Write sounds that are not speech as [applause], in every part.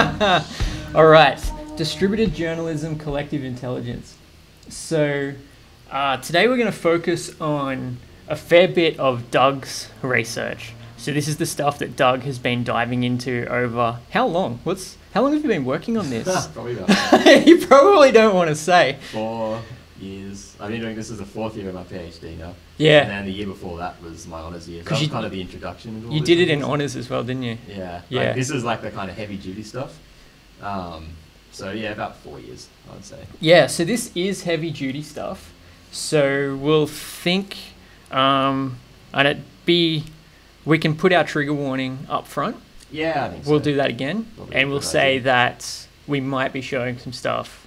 [laughs] All right. Distributed journalism, collective intelligence. So uh, today we're going to focus on a fair bit of Doug's research. So this is the stuff that Doug has been diving into over how long? What's how long have you been working on this? [laughs] Probably about [laughs] you probably don't want to say. four years. I've been doing this is the fourth year of my PhD now. Yeah. And then the year before that was my honours year. So that was you- kind of the introduction. all You did it in honors as well, didn't you? Yeah. Yeah. Like, this is like the kind of heavy duty stuff. Um, so yeah, about four years, I would say. Yeah, so this is heavy duty stuff. So we'll think, um, and it be, we can put our trigger warning up front. Yeah, I think. We'll do that again, Probably and we'll say idea. that we might be showing some stuff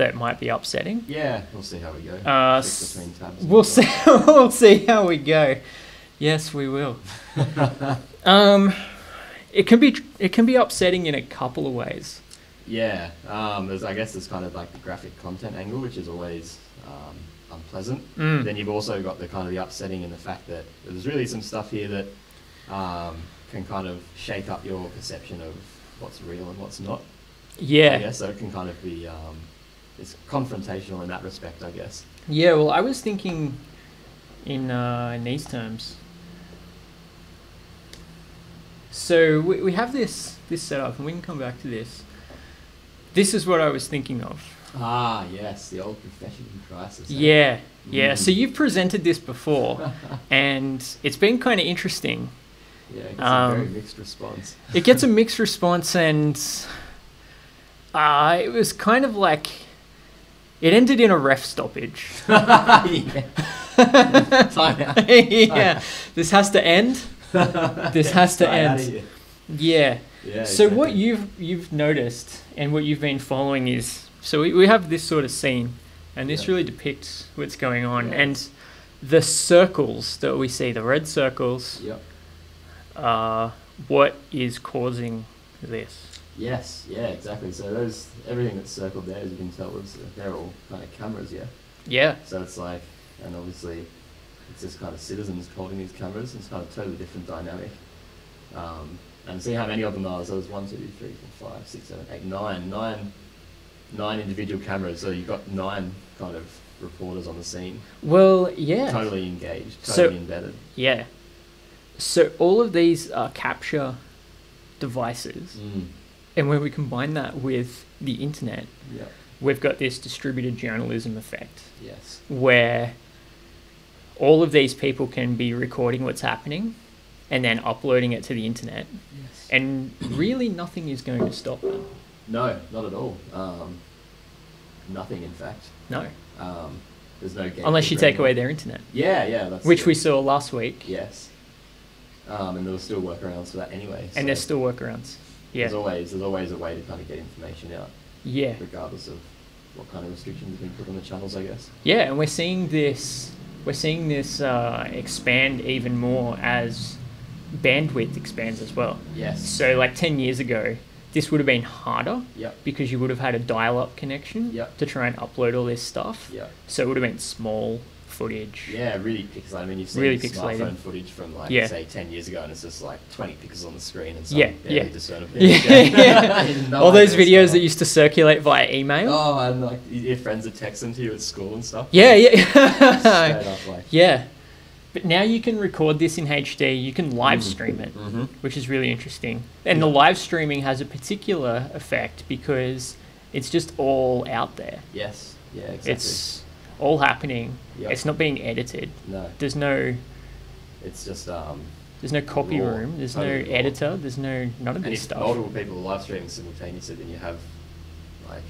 that might be upsetting. Yeah, we'll see how we go. Uh, Flick s- between tabs and We'll see. [laughs] we'll see how we go. Yes, we will. [laughs] Um, it can be it can be upsetting in a couple of ways. Yeah, um, there's I guess there's kind of like the graphic content angle, which is always um, unpleasant. Mm. Then you've also got the kind of the upsetting in the fact that there's really some stuff here that um, can kind of shake up your perception of what's real and what's not. I Yeah. so. It can kind of be um, it's confrontational in that respect, I guess. Yeah, well, I was thinking in, uh, in these terms. So we, we have this this setup, and we can come back to this. This is what I was thinking of. Ah, yes, the old profession crisis. eh? Yeah, yeah. So Mm. you've presented this before, [laughs] and it's been kind of interesting. Yeah, it's a Um, very mixed response. It gets a mixed response, and uh, it was kind of like it ended in a ref stoppage. [laughs] yeah. Time out. [laughs] yeah, this has to end. [laughs] This has to end. Yeah. Yeah. so what you've you've noticed and what you've been following is so we, we have this sort of scene and this Yeah. really depicts what's going on Yeah. and the circles that we see the red circles Yep. are what is causing this Yes, yeah, exactly. So those everything that's circled there, as you can tell, is they're all kind of cameras, yeah. yeah So it's like, and obviously, it's just kind of citizens holding these cameras. It's kind of totally different dynamic. Um, and see how many of them are. So there's one, two, three, four, five, six, seven, eight, nine, nine, nine individual cameras. So you've got nine kind of reporters on the scene, well yeah totally engaged, So- totally embedded. yeah so all of these are capture devices Mm. And when we combine that with the internet Yeah. we've got this distributed journalism effect Yes. where all of these people can be recording what's happening and then uploading it to the internet Yes. and really nothing is going to stop them No, not at all. Um, nothing, in fact. no Um, there's no game. unless you take away their internet Yeah, yeah, that's which it. we saw last week Yes. Um, and there were still workarounds for that anyway. and there's still workarounds There's always there's always a way to kind of get information out, yeah regardless of what kind of restrictions have been put on the channels, I guess. yeah and we're seeing this we're seeing this uh, expand even more as bandwidth expands as well Yes. so like 10 years ago this would have been harder Yep. because you would have had a dial-up connection Yep. to try and upload all this stuff Yep. So it would have been small footage. Yeah, really pixelated. I mean, you've seen Really smartphone footage from like Yeah. say ten years ago, and it's just like twenty pixels on the screen and Yeah, barely yeah. discernible. Yeah, [laughs] yeah. [laughs] No All those videos that used to circulate via email. Oh, and like your friends are texting to you at school and stuff. Yeah, Straight yeah. up, [laughs] like. yeah. But now you can record this in HD, you can live Mm. stream it, Mm-hmm. which is really interesting. And the live streaming has a particular effect because it's just all out there. Yes. Yeah. Exactly. It's all happening. Yep. It's not being edited. no. There's no It's just um. there's no copy Raw. room, there's Totally no raw. editor, there's no none of And this if stuff. multiple people live streaming simultaneously, then you have like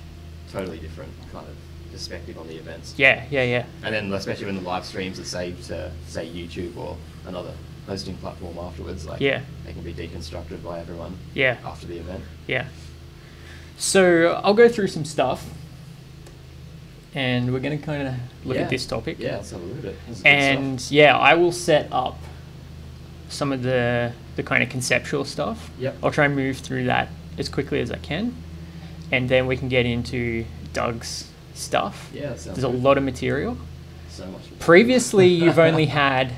totally different kind of perspective on the events. Yeah, yeah, yeah. And then especially when the live streams are saved to say YouTube or another hosting platform afterwards, like Yeah. they can be deconstructed by everyone Yeah. after the event. Yeah. So I'll go through some stuff, and we're going to kind of look Yeah. at this topic. Yeah, let's have a look at it. This And yeah, I will set up some of the the kind of conceptual stuff. Yep. I'll try and move through that as quickly as I can, and then we can get into Doug's stuff. yeah, There's a lot of material. so much. Previously, you've [laughs] only had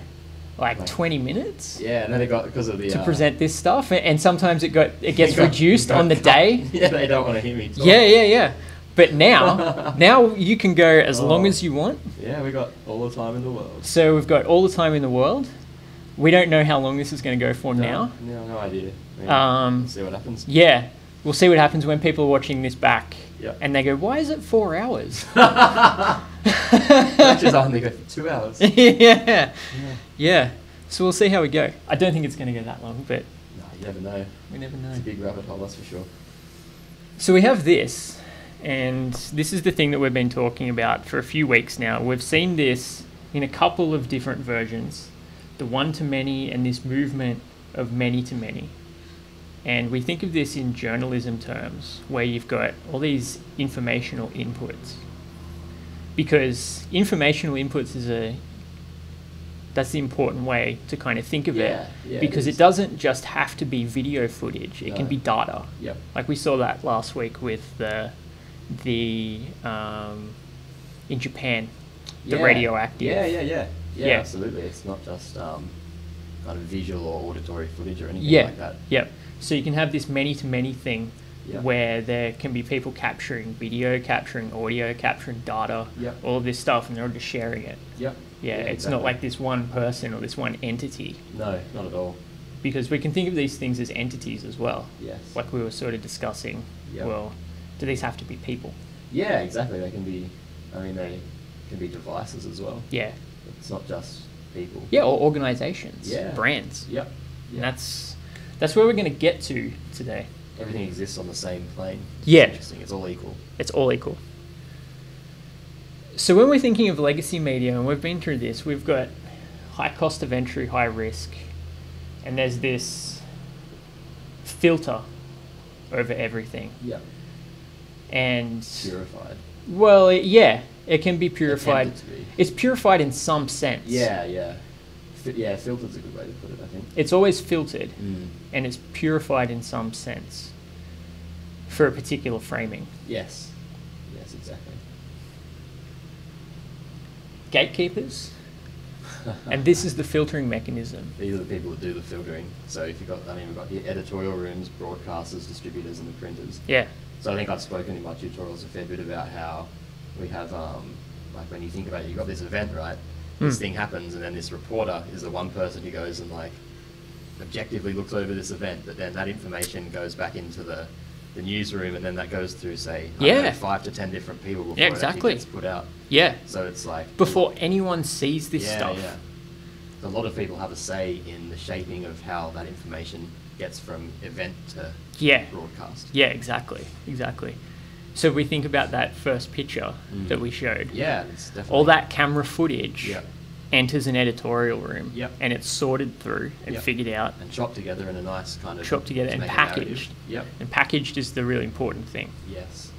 like Like- 20 minutes Yeah, and then they got because of the to uh, present this stuff, a- and sometimes it got it gets got- reduced got on the day. [laughs] Yeah, they don't want to hear me. Talk. Yeah, yeah, yeah. But now, [laughs] now you can go as long Oh. as you want. Yeah, we got all the time in the world. So we've got all the time in the world. We don't know how long this is going to go for now. No, no idea. Um, see what happens. Yeah, we'll see what happens when people are watching this back Yeah. and they go, "Why is it four hours?" [laughs] Lectures only [laughs] go for two hours. yeah, Yeah. yeah. So we'll see how we go. I don't think it's going to go that long, but No, you never know. we never know. It's a big rabbit hole, that's for sure. So we have this, and this is the thing that we've been talking about for a few weeks now. We've seen this in a couple of different versions the one to many and this movement of many to many. And we think of this in journalism terms, where you've got all these informational inputs. Because informational inputs is a that's the important way to kind of think of Yeah, it. yeah, it because it, is. doesn't just have to be video footage, it can be data. Yep. Like we saw that last week with the the um, in Japan, the Yeah. radioactive. Yeah, yeah, yeah. Yeah, Yeah. absolutely. It's not just um, kind of visual or auditory footage or anything Yeah. like that. Yep. So you can have this many to many thing Yeah. where there can be people capturing video, capturing audio, capturing data, Yep. all of this stuff, and they're all just sharing it. Yep. Yeah, it's not like this one person or this one entity, No, not at all. because we can think of these things as entities as well. Yes. Like we were sort of discussing. Well, do these have to be people? Yeah, exactly. They can be, I mean, they can be devices as well. Yeah. It's not just people. Yeah, or organizations, Yeah. brands. Yep. And that's that's where we're going to get to today. Everything exists on the same plane. It's Yeah. Interesting. It's all equal. It's all equal. So when we're thinking of legacy media, and we've been through this, we've got high cost of entry, high risk, and there's this filter over everything. Yep. And Purified. well, it- yeah, it can be purified. To be. It's purified in some sense. Yeah, yeah. Yeah, filter's a good way to put it, I think. It's always filtered, Mm. and it's purified in some sense for a particular framing. Yes. Yes, exactly. Gatekeepers, and this is the filtering mechanism. [laughs] These are the people that do the filtering. So if you've got, I mean, we've got the editorial rooms, broadcasters, distributors, and the printers. Yeah. So I think I've spoken in my tutorials a fair bit about how we have, um, like when you think about it, you've got this event, right? This Mm. thing happens, and then this reporter is the one person who goes and like objectively looks over this event, but then that information goes back into the, the newsroom, and then that goes through, say, don't know, Yeah. five to ten different people before Yeah, it exactly. gets put out. Yeah. So it's like Before anyone sees this yeah, stuff. Yeah. A lot of people have a say in the shaping of how that information gets from event to Yeah. broadcast. Yeah, exactly. Exactly. So if we think about that first picture Mm. that we showed. Yeah, it's definitely All that camera footage Yeah. enters an editorial room Yep. and it's sorted through and Yep. figured out and chopped together in a nice kind of chopped together to and make a narrative. packaged. Yep. And packaged is the really important thing. Yes.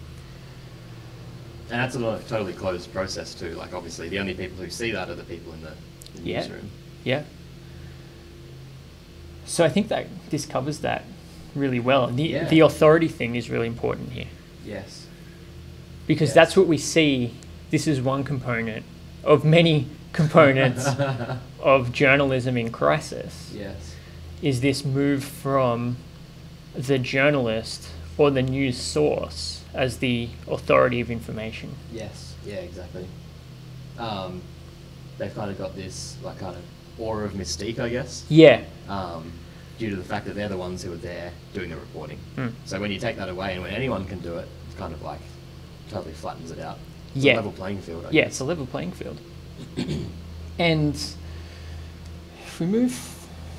And that's a totally closed process too. Like obviously, the only people who see that are the people in the, the Yeah. newsroom. Yeah. So I think that this covers that really well. The, Yeah. the authority thing is really important here Yes. because Yes. that's what we see. This is one component of many [laughs] components of journalism in crisis. yes. Is this move from the journalist or the news source as the authority of information? Yes. Yeah. Exactly. Um, they've kind of got this like kind of aura of mystique, I guess. Yeah. um, due to the fact that they're the ones who are there doing the reporting. Mm. So when you take that away, and when anyone can do it, it's kind of like totally flattens it out. It's Yeah. a level playing field. I Yeah, guess. it's a level playing field. [clears throat] and if we move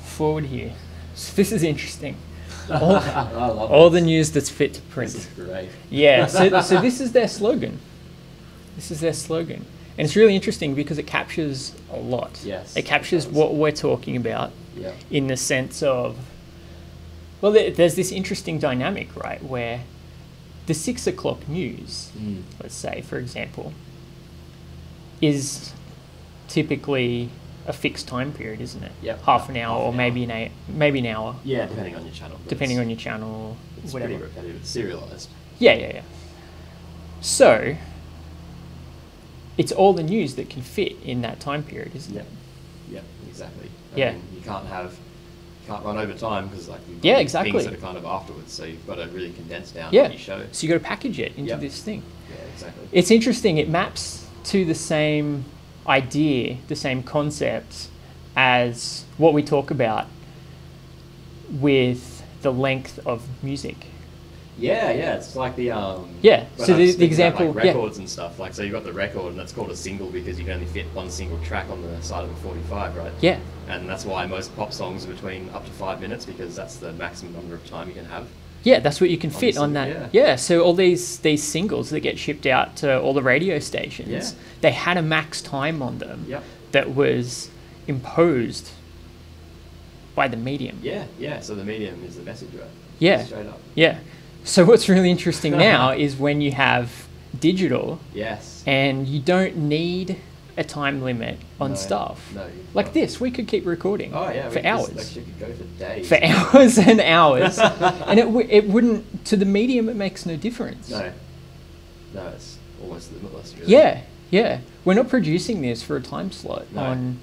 forward here, so [laughs] this is interesting. All, [laughs] all the news that's fit to print. This is great. Yeah, so, [laughs] so this is their slogan. This is their slogan. And it's really interesting because it captures a lot. Yes, It it captures does. what we're talking about Yeah. in the sense of, well, there, there's this interesting dynamic, right, where the six o'clock news, Mm. let's say, for example, is typically a fixed time period, isn't it? Yeah. Half an hour Half or an maybe hour. an a, maybe an hour, Yeah, depending on your channel. depending on your channel, It's whatever. pretty repetitive. It's serialized. Yeah, yeah, yeah. So, it's all the news that can fit in that time period, isn't Yeah. it? Yeah, exactly. I Yeah. mean, you can't have, you can't run over time because like you've got Yeah, exactly. things that are kind of afterwards. So you've got to really condense down Yeah. what you show. So you got to package it into Yep. this thing. Yeah, exactly. It's interesting. It maps to the same idea, the same concepts as what we talk about with the length of music. Yeah, yeah, it's like the um. Yeah, so the- the thinking about, example- like yeah. records and stuff. Like, so you've got the record, and that's called a single because you can only fit one single track on the side of a forty-five, right? Yeah, And that's why most pop songs are between up to five minutes because that's the maximum number of time you can have. yeah, that's what you can fit on that. yeah. Yeah. so all these these singles that get shipped out to all the radio stations, Yeah. they had a max time on them Yep. that was imposed by the medium. Yeah, yeah. So the medium is the message, right? Yeah. Straight up. Yeah. So what's really interesting [laughs] now is when you have digital Yes. and you don't need a time limit on No, stuff. No. Like this, we could keep recording Oh yeah. for hours. Just, could go for days. for [laughs] hours and hours. [laughs] and it, w- it wouldn't, to the medium, it makes no difference. No. No, it's almost limitless. Really. Yeah, yeah. We're not producing this for a time slot No. on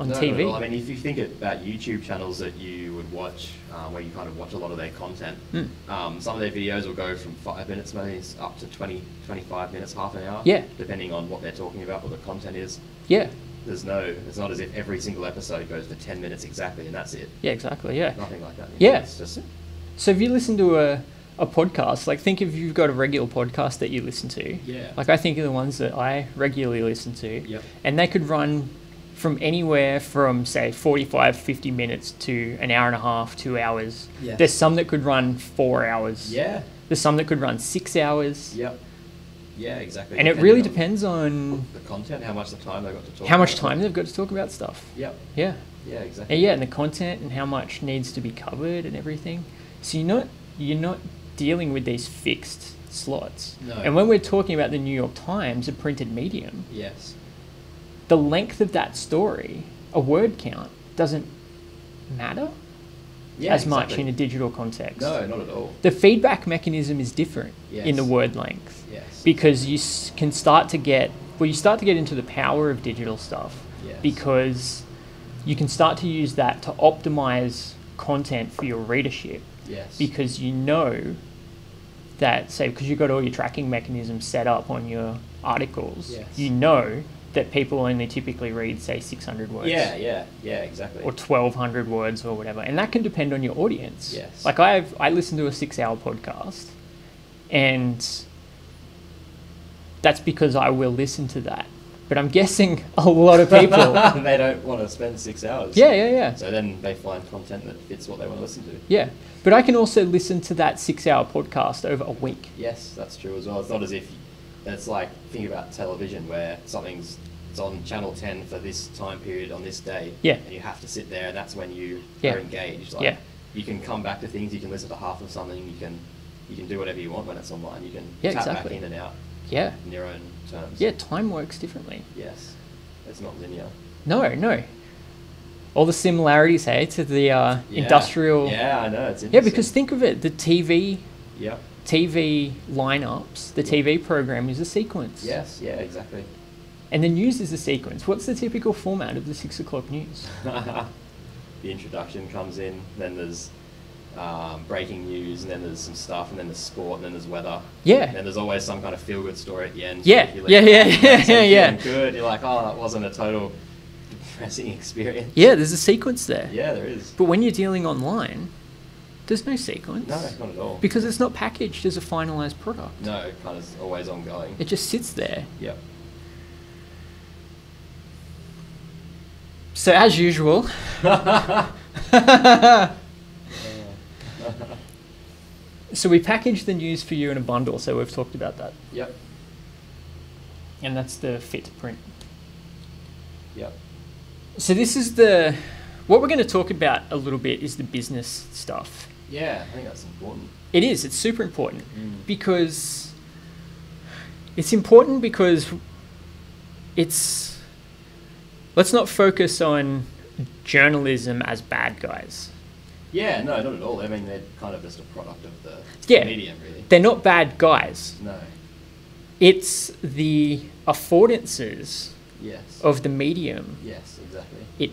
on No, TV. I mean, if you think about YouTube channels that you would watch, uh, where you kind of watch a lot of their content, Mm. um, some of their videos will go from five minutes maybe up to 20, 25 minutes, half an hour. Yeah. Depending on what they're talking about, what the content is. Yeah, There's no, it's not as if every single episode goes for 10 minutes exactly and that's it. yeah, exactly. Yeah. Nothing like that. Yeah. It's just, So if you listen to a, a podcast, like think if you've got a regular podcast that you listen to. Yeah. Like I think of the ones that I regularly listen to. Yep. And they could run from anywhere from say 45, 50 minutes to an hour and a half, two hours. Yeah. There's some that could run four hours. yeah. There's some that could run six hours. Yep. Yeah, exactly. And it really on depends on The content, how much the time they've got to talk how much about. time they've got to talk about stuff. Yep. Yeah. Yeah, exactly. And yeah, and the content and how much needs to be covered and everything. So you're not you're not dealing with these fixed slots. No. And when we're talking about the New York Times, a printed medium, Yes. The length of that story, a word count, doesn't matter Yeah, as much in a digital context. No, not at all. The feedback mechanism is different in the word length Yes. because you s- can start to get well, you start to get into the power of digital stuff Yes. because you can start to use that to optimize content for your readership yes. because you know that say because you've got all your tracking mechanisms set up on your articles Yes. you know that people only typically read say 600 words Yeah, yeah, yeah, exactly. or 1200 words or whatever and that can depend on your audience Yes. like i've i listen to a six hour podcast and that's because i will listen to that but i'm guessing a lot of people [laughs] they don't want to spend six hours. yeah yeah yeah So then they find content that fits what they want to listen to. yeah but i can also listen to that six hour podcast over a week Yes, that's true as well. It's not as if it's like think about television where something's it's on channel ten for this time period on this day. Yeah. And you have to sit there, and that's when you Yeah. are engaged. Like, Yeah. You can come back to things. You can listen to half of something. You can you can do whatever you want when it's online. You can Yeah, tap exactly. back in and out yeah in your own terms. yeah time works differently Yes. It's not linear. No, no. All the similarities, hey, to the uh, Yeah. industrial. Yeah, I know. It's interesting. Yeah, because think of it, the TV Yep. TV lineups, the TV program is a sequence. Yes. Yeah. Exactly. And the news is a sequence. What's the typical format of the six o'clock news? [laughs] the introduction comes in, then there's um, breaking news, and then there's some stuff, and then there's sport, and then there's weather. Yeah. And then there's always some kind of feel good story at the end. Yeah, you leave yeah, yeah, yeah, yeah, Good. You're like, oh, that wasn't a total [laughs] depressing experience. Yeah, there's a sequence there. Yeah, there is. But when you're dealing online, there's no sequence. No, not at all. Because it's not packaged as a finalized product. no, it kind of always ongoing. It just sits there. Yep. So as usual, [laughs] so we package the news for you in a bundle. So we've talked about that, Yep. and that's the fit print. Yep. So this is the what we're going to talk about a little bit is the business stuff. Yeah, I think that's important. It is. It's super important Mm. because it's important because it's let's not focus on journalism as bad guys. Yeah, no, not at all. I mean, they're kind of just a product of the Yeah. medium, really. They're not bad guys. No. It's the affordances Yes. of the medium Yes, exactly.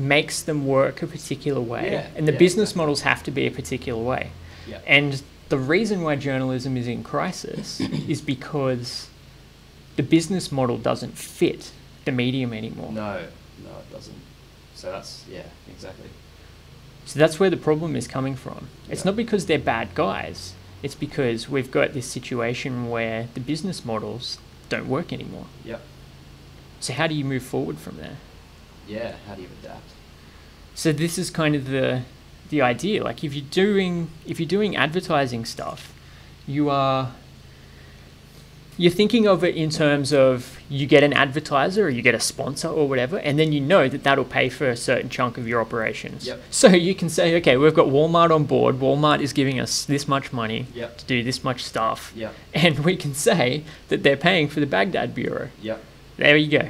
Makes them work a particular way, Yeah, and the yeah, business exactly. models have to be a particular way. Yeah. And the reason why journalism is in crisis [coughs] is because the business model doesn't fit the medium anymore. No, no, it doesn't. So that's yeah, exactly. So that's where the problem is coming from. It's not because they're bad guys. It's because we've got this situation where the business models don't work anymore. Yep. So how do you move forward from there? Yeah. How do you adapt? So this is kind of the the idea. Like if you're doing if you're doing advertising stuff, you are you're thinking of it in terms of you get an advertiser or you get a sponsor or whatever, and then you know that that'll pay for a certain chunk of your operations. Yep. So you can say, okay, we've got Walmart on board. Walmart is giving us this much money Yep. to do this much stuff, Yep. and we can say that they're paying for the Baghdad Bureau. Yep. There you go.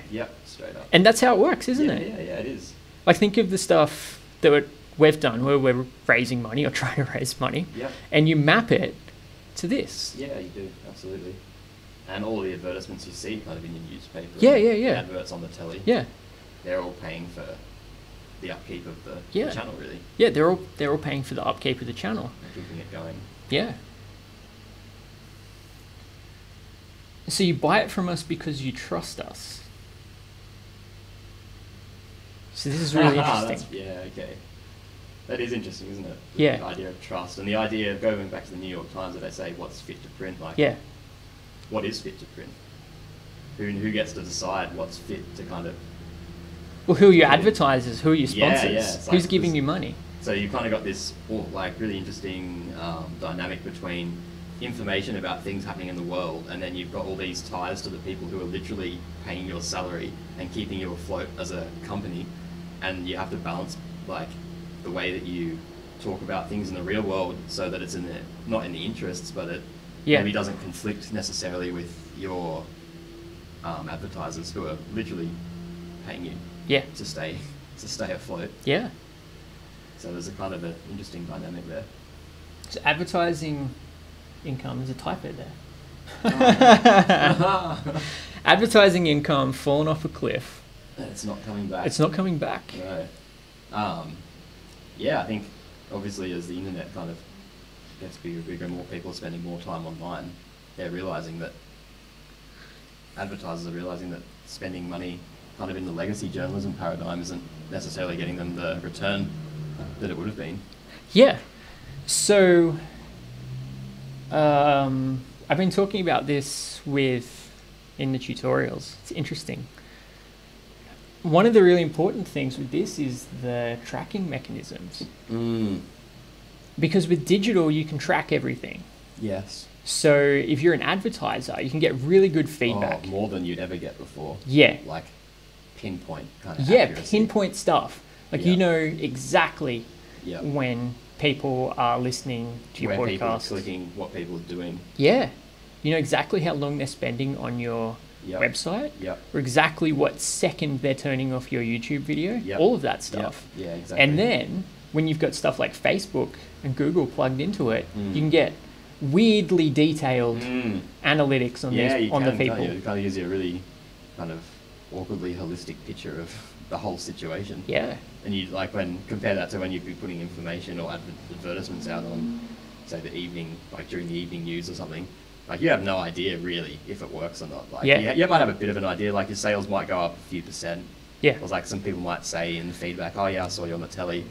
Straight up. And that's how it works, isn't yeah, it? Yeah. Yeah. It is. Like think of the stuff that we're- we've done where we're raising money or [laughs] trying to raise money, Yep. and you map it to this. Yeah, you do absolutely. And all the advertisements you see, kind of in your newspaper. Yeah, yeah, yeah. Adverts on the telly. Yeah, They're all paying for the upkeep of the, the channel, really, yeah, they're all they're all paying for the upkeep of the channel. and keeping it going. Yeah. So you buy it from us because you trust us. So this is really [laughs] That's- interesting. yeah. Okay. That is interesting, isn't it? Yeah. The idea of trust and the idea of going back to the New York Times, where they say what's fit to print. Like, Yeah, what is fit to print? Who who gets to decide what's fit to kind of Well, who are your advertisers? Who are your sponsors? yeah, Who's like giving this- you money? So you've kind of got this all, like really interesting um, dynamic between information about things happening in the world, and then you've got all these ties to the people who are literally paying your salary and keeping you afloat as a company, and you have to balance like the way that you talk about things in the real world so that it's in the not in the interests, but it Yeah. maybe doesn't conflict necessarily with your um, advertisers who are literally paying you Yeah, to stay to stay afloat. yeah. So there's a kind of an interesting dynamic there. So advertising income, is a typo there. [laughs] [laughs] advertising income fallen off a cliff. It's not coming back. It's not coming back. No. Um, yeah, I think obviously as the internet kind of gets bigger and bigger and more people are spending more time online, they're realizing that advertisers are realizing that spending money kind of in the legacy journalism paradigm isn't necessarily getting them the return that it would have been. Yeah. So, um, I've been talking about this with in the tutorials. It's interesting. One of the really important things with this is the tracking mechanisms. Mm. Because with digital, you can track everything. Yes. So if you're an advertiser, you can get really good feedback. Oh, more than you'd ever get before. Yeah. Like pinpoint kind of Yeah, accuracy. pinpoint stuff. Like you know exactly Yeah. when people are listening to your Where people are podcast. clicking, what people are doing. Yeah. You know exactly how long they're spending on your Yep. website Yep. or exactly what second they're turning off your YouTube video. Yep. All of that stuff. Yeah, exactly. And then when you've got stuff like Facebook and Google plugged into it, Mm. you can get weirdly detailed Mm. analytics on yeah, these on can, the people. It kind of gives you a really kind of awkwardly holistic picture of the whole situation. Yeah. And you like when compare that to when you'd be putting information or adver- advertisements out on, say, the evening, like during the evening news or something. Like you have no idea really if it works or not. Like Yeah. you, you might have a bit of an idea. Like your sales might go up a few percent. Yeah. Or like some people might say in the feedback, "Oh yeah, I saw you on the telly,"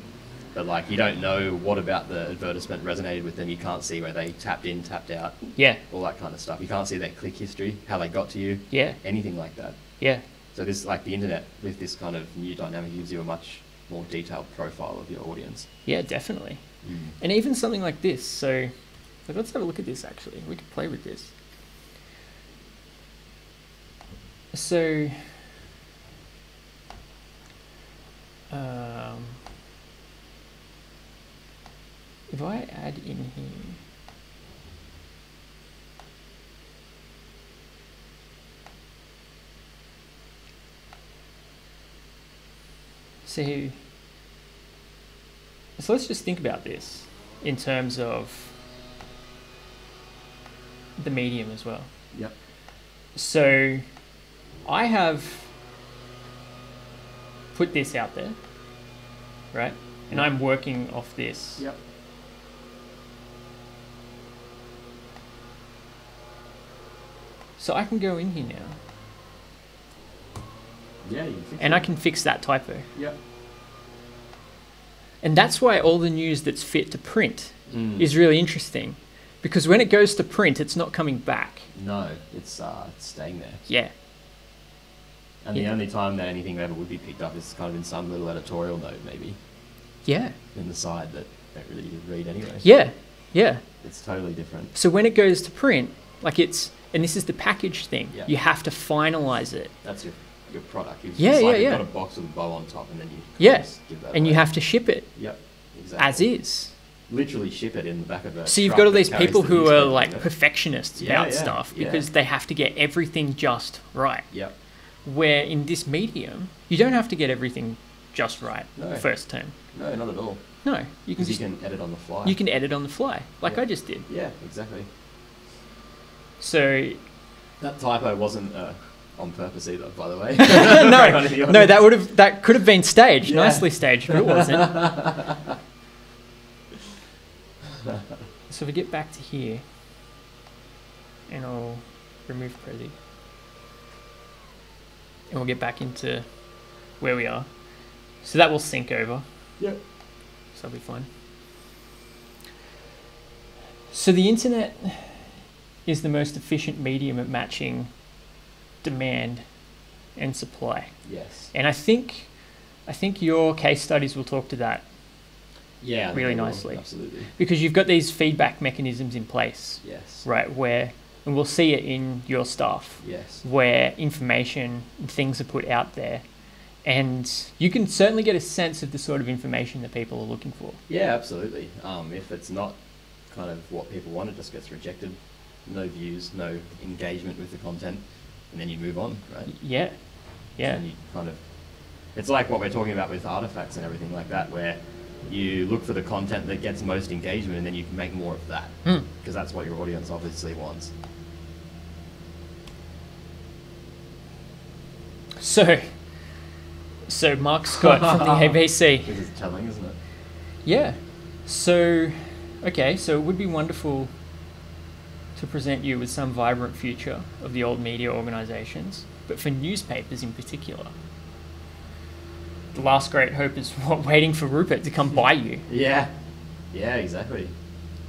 but like you don't know what about the advertisement resonated with them. You can't see where they tapped in, tapped out, Yeah. all that kind of stuff. You can't see their click history, how they got to you, Yeah. anything like that. Yeah. So this like the internet with this kind of new dynamic gives you a much more detailed profile of your audience. Yeah, definitely. Mm. And even something like this. So like, let's have a look at this actually. We could play with this. So um, if I add in here so so let's just think about this in terms of the medium as well. Yep. So I have put this out there, right? And I'm working off this. Yep. So I can go in here now, Yeah, and. I can fix that typo. Yep. And that's why all the news that's fit to print Mm. is really interesting, because when it goes to print, it's not coming back. no, it's uh, it's staying there. Yeah, And Yeah. the only time that anything ever would be picked up is kind of in some little editorial note, maybe yeah, in the side that don't really read anyway. yeah, yeah. It's totally different. So when it goes to print, like it's, and this is the package thing, Yeah. you have to finalize it. That's your your product. You've, Yeah, like yeah, you've yeah. got a box with a bow on top, and then you Yeah. give that And you have to ship it Yep. Exactly. as is. Literally ship it in the back of a. So you've got all these people the who are like it. perfectionists Yeah, about yeah, stuff yeah. because they have to get everything just right. Yep. Where in this medium, you don't have to get everything just right No. first time. No, not at all. No, you can Because you can edit on the fly. you can edit on the fly, like. I just did. Yeah, exactly. So That typo wasn't uh, on purpose either, by the way. [laughs] [laughs] no, Everyone in the no, that would have that could have been staged, Yeah. nicely staged, but it wasn't. [laughs] [laughs] so if we get back to here, and I'll remove Prezi, and we'll get back into where we are. So that will sync over. Yep. So that'll be fine. So the internet is the most efficient medium at matching demand and supply. Yes. And I think I think your case studies will talk to that Yeah. Really nicely. Absolutely. because you've got these feedback mechanisms in place, Yes. right? Where and we'll see it in your stuff Yes. where information and things are put out there and you can certainly get a sense of the sort of information that people are looking for. Yeah, absolutely. Um, if it's not kind of what people want, it just gets rejected. No views, no engagement with the content, and then you move on, right? Yeah. Yeah. And you kind of, it's like what we're talking about with artifacts and everything like that, where you look for the content that gets most engagement, and then you can make more of that, Hmm. because that's what your audience obviously wants. So so Mark Scott from the [laughs] ABC. This is telling, isn't it? Yeah. So, okay, so it would be wonderful to present you with some vibrant future of the old media organisations, but for newspapers in particular. The last great hope is [laughs] what, waiting for Rupert to come buy you. [laughs] Yeah. Yeah, exactly.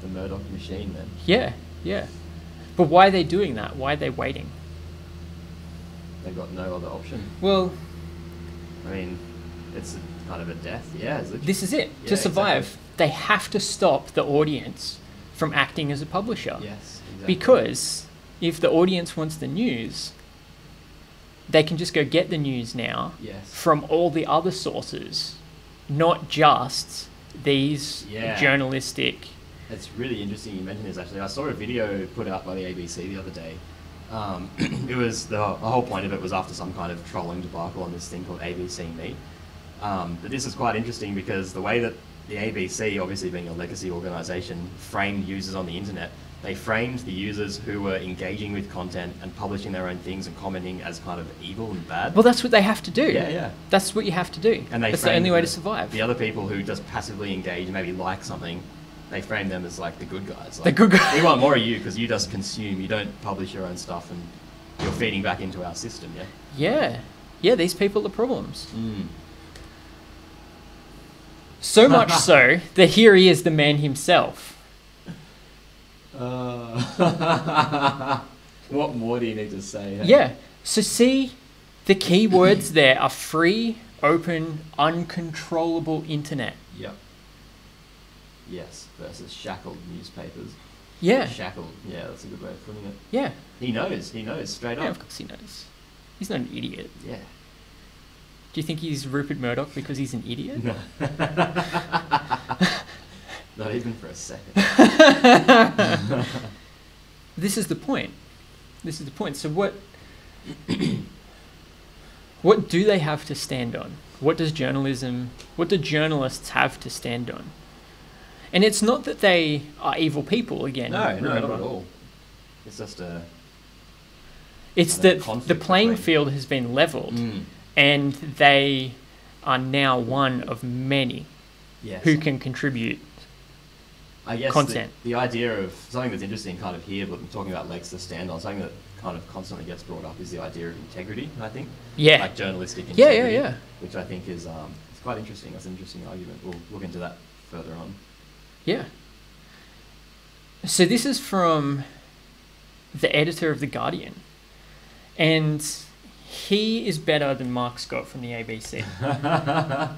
The Murdoch machine, then. Yeah, yeah. But why are they doing that? Why are they waiting? They've got no other option. Well, I mean, it's kind of a death. Yeah, this is it. Yeah, to survive, exactly. they have to stop the audience from acting as a publisher. Yes, exactly. Because if the audience wants the news, they can just go get the news now Yes. from all the other sources, not just these Yeah. journalistic. It's really interesting you mentioned this actually. I saw a video put out by the ABC the other day. Um, [clears throat] it was the, the whole point of it was after some kind of trolling debacle on this thing called ABC Meet. Um, but this is quite interesting because the way that the ABC, obviously being a legacy organisation, framed users on the internet, they framed the users who were engaging with content and publishing their own things and commenting as kind of evil and bad. Well, that's what they have to do. yeah, yeah. That's what you have to do. And they that's the only way the- to survive. The other people who just passively engage and maybe like something, they frame them as like the good guys. The good guy- We want more of you because you just consume. You don't publish your own stuff, and you're feeding back into our system. Yeah. Yeah. Yeah, these people are problems. Mm. So much [laughs] so that here he is, the man himself. Uh, [laughs] what more do you need to say? hey? Yeah. So see, the key words [clears throat] there are free, open, uncontrollable internet. Yep. Yes. Versus shackled newspapers. Yeah. Shackled. Yeah, that's a good way of putting it. Yeah. He knows. He knows straight Yeah, up. of course he knows. He's not an idiot. Yeah. Do you think he's Rupert Murdoch because he's an idiot? No. [laughs] [laughs] Not even for a second. [laughs] This is the point. This is the point. So what [clears throat] what do they have to stand on? What does journalism what do journalists have to stand on? And it's not that they are evil people again. No, no, not at all. It's just a. It's that the playing between- field has been leveled Mm. and they are now one of many Yes. who can contribute. I guess content. The, the idea of something that's interesting, kind of here, but I'm talking about legs to stand on. Something that kind of constantly gets brought up is the idea of integrity. I think. Yeah. Like journalistic Yeah, integrity. yeah, yeah. Which I think is um, it's quite interesting. That's an interesting argument. We'll look into that further on. Yeah. So this is from the editor of The Guardian. And he is better than Mark Scott from the ABC.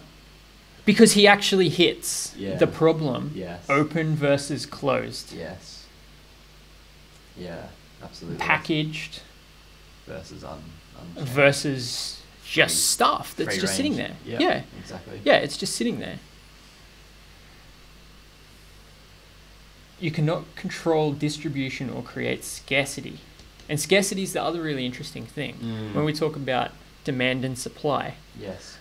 [laughs] because he actually hits Yeah. the problem yes. open versus closed, Yes. Yeah. Absolutely. packaged versus un. un versus just Free- stuff that's just sitting there. Yeah. yeah. Exactly. Yeah, it's just sitting there. You cannot control distribution or create scarcity. And scarcity is the other really interesting thing Mm. when we talk about demand and supply. Yes.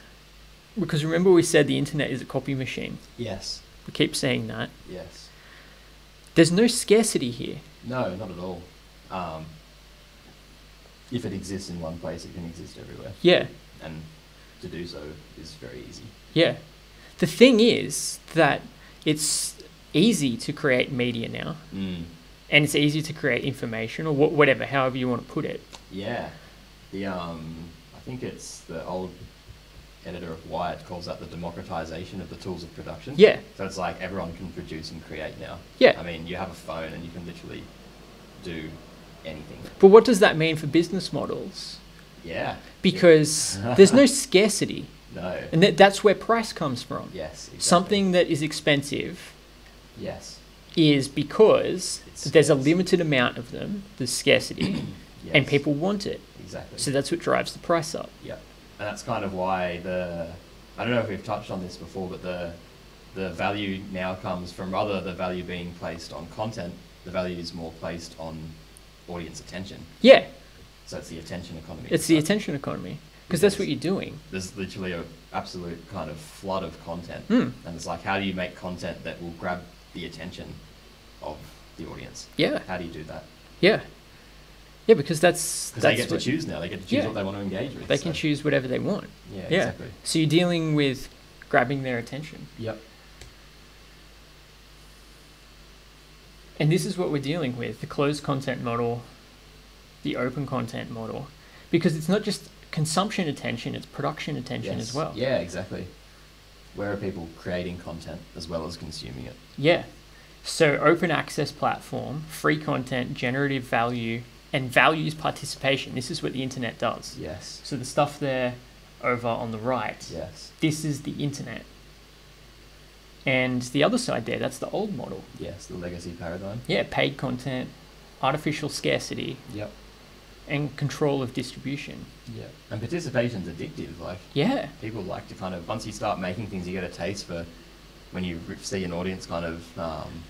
Because remember, we said the internet is a copy machine. Yes. We keep saying that. Yes. There's no scarcity here. No, not at all. Um, if it exists in one place, it can exist everywhere, Yeah, and to do so is very easy. yeah. The thing is that it's easy to create media now, Mm. and it's easy to create information or wh- whatever, however you want to put it. Yeah. The um, I think it's the old editor of Wired calls that the democratization of the tools of production. Yeah, So it's like everyone can produce and create now. yeah. I mean, you have a phone and you can literally do anything. But what does that mean for business models? Yeah. Because [laughs] there's no scarcity, No. and that, that's where price comes from. yes. Exactly. Something that is expensive Yes. is because It's there's a limited amount of them, there's scarcity, [coughs] and people want it. Exactly. So that's what drives the price up. Yep. And that's kind of why the I don't know if we've touched on this before, but the the value now comes from rather the value being placed on content, the value is more placed on audience attention. Yeah, So it's the attention economy. it's the attention economy, because that's what you're doing. There's literally a absolute kind of flood of content, Hmm. and it's like how do you make content that will grab the attention of the audience? Yeah, How do you do that? yeah, yeah. Because that's Because they get to what- choose now. They get to choose Yeah. what they want to engage with. They can choose whatever they want. Yeah, Yeah. exactly. So you're dealing with grabbing their attention. Yep. And this is what we're dealing with the closed content model, the open content model. Because it's not just consumption attention, it's production attention Yes. as well. Yeah, exactly. Where are people creating content as well as consuming it? Yeah. So, open access platform, free content, generative value, and values participation. This is what the internet does. Yes. So, the stuff there over on the right, Yes. this is the internet. And the other side there, that's the old model. Yes. The legacy paradigm. Yeah, paid content, artificial scarcity, Yep. and control of distribution. Yeah. And participation's addictive. Like Yeah, people like to kind of once you start making things, you get a taste for when you see an audience kind of um,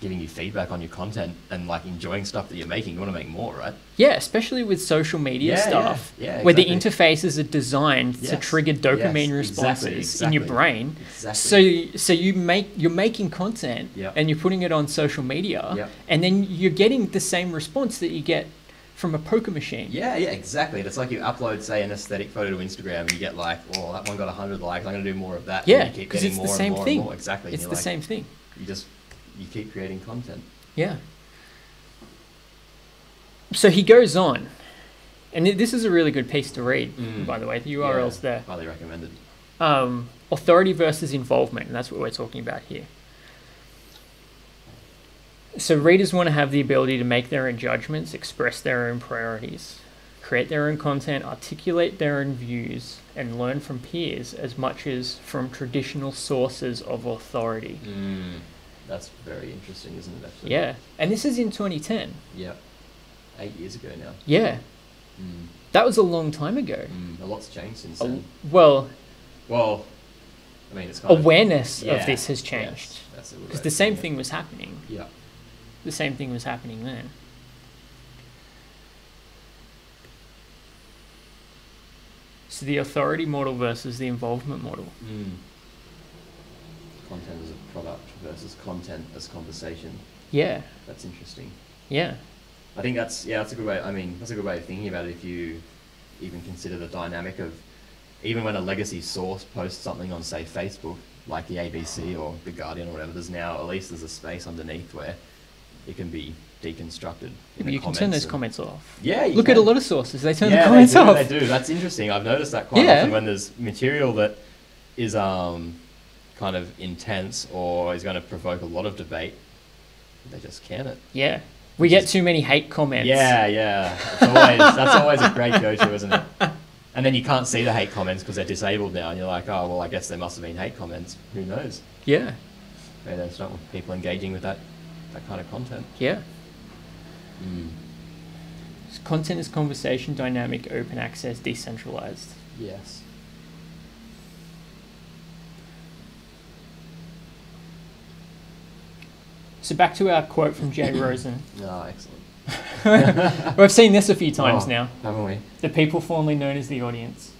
giving you feedback on your content and like enjoying stuff that you're making. You want to make more, right? yeah, especially with social media Yeah, stuff, yeah, yeah, where the interfaces are designed to trigger dopamine yes, responses exactly, in your brain. Exactly. So, so you make you're making content Yep. and you're putting it on social media, Yep. and then you're getting the same response that you get from a poker machine. Yeah, yeah, exactly. It's like you upload, say, an aesthetic photo to Instagram, and you get like, oh, that one got hundred likes. I'm gonna do more of that. Yeah, because it's the same thing. Exactly. It's the like, same thing. You just you keep creating content. Yeah. So he goes on, and this is a really good piece to read, Mm. by the way. The URL's Yeah, there. Highly recommended. Um, authority versus involvement, and that's what we're talking about here. So readers want to have the ability to make their own judgments, express their own priorities, create their own content, articulate their own views, and learn from peers as much as from traditional sources of authority. Mm. That's very interesting, isn't it? Actually. Yeah, and this is in 2010. Yeah, Eight years ago now. Yeah, Mm. that was a long time ago. Mm. A lot's changed since A- then. well, Well, I mean, it's kind of awareness Yeah, of this has changed a because way the same thing it. was happening. Yeah. The same thing was happening then. So the authority model versus the involvement model. Mm. Content as a product versus content as conversation. Yeah, That's interesting. yeah, I think that's yeah, that's a good way. I mean, that's a good way of thinking about it. If you even consider the dynamic of even when a legacy source posts something on, say, Facebook, like the ABC or the Guardian or whatever, there's now at least there's a space underneath where it can be deconstructed. you can turn those comments off. Yeah, you Look at a lot of sources; they turn yeah, the comments they do, off. They do. That's interesting. I've noticed that quite Yeah. often when there's material that is um, kind of intense or is going to provoke a lot of debate. They just can it. Yeah, we Which get is- too many hate comments. Yeah, yeah. It's always, that's always a great go-to, isn't it? And then you can't see the hate comments because they're disabled now, and you're like, oh well, I guess there must have been hate comments. Who knows? yeah, Maybe there's not people engaging with that that kind of content. yeah. Mm. Content is conversation, dynamic, open access, decentralized. Yes. So back to our quote from Jay [coughs] Rosen. Oh, excellent. [laughs] [laughs] We've seen this a few times Oh, now. haven't we? The people formerly known as the audience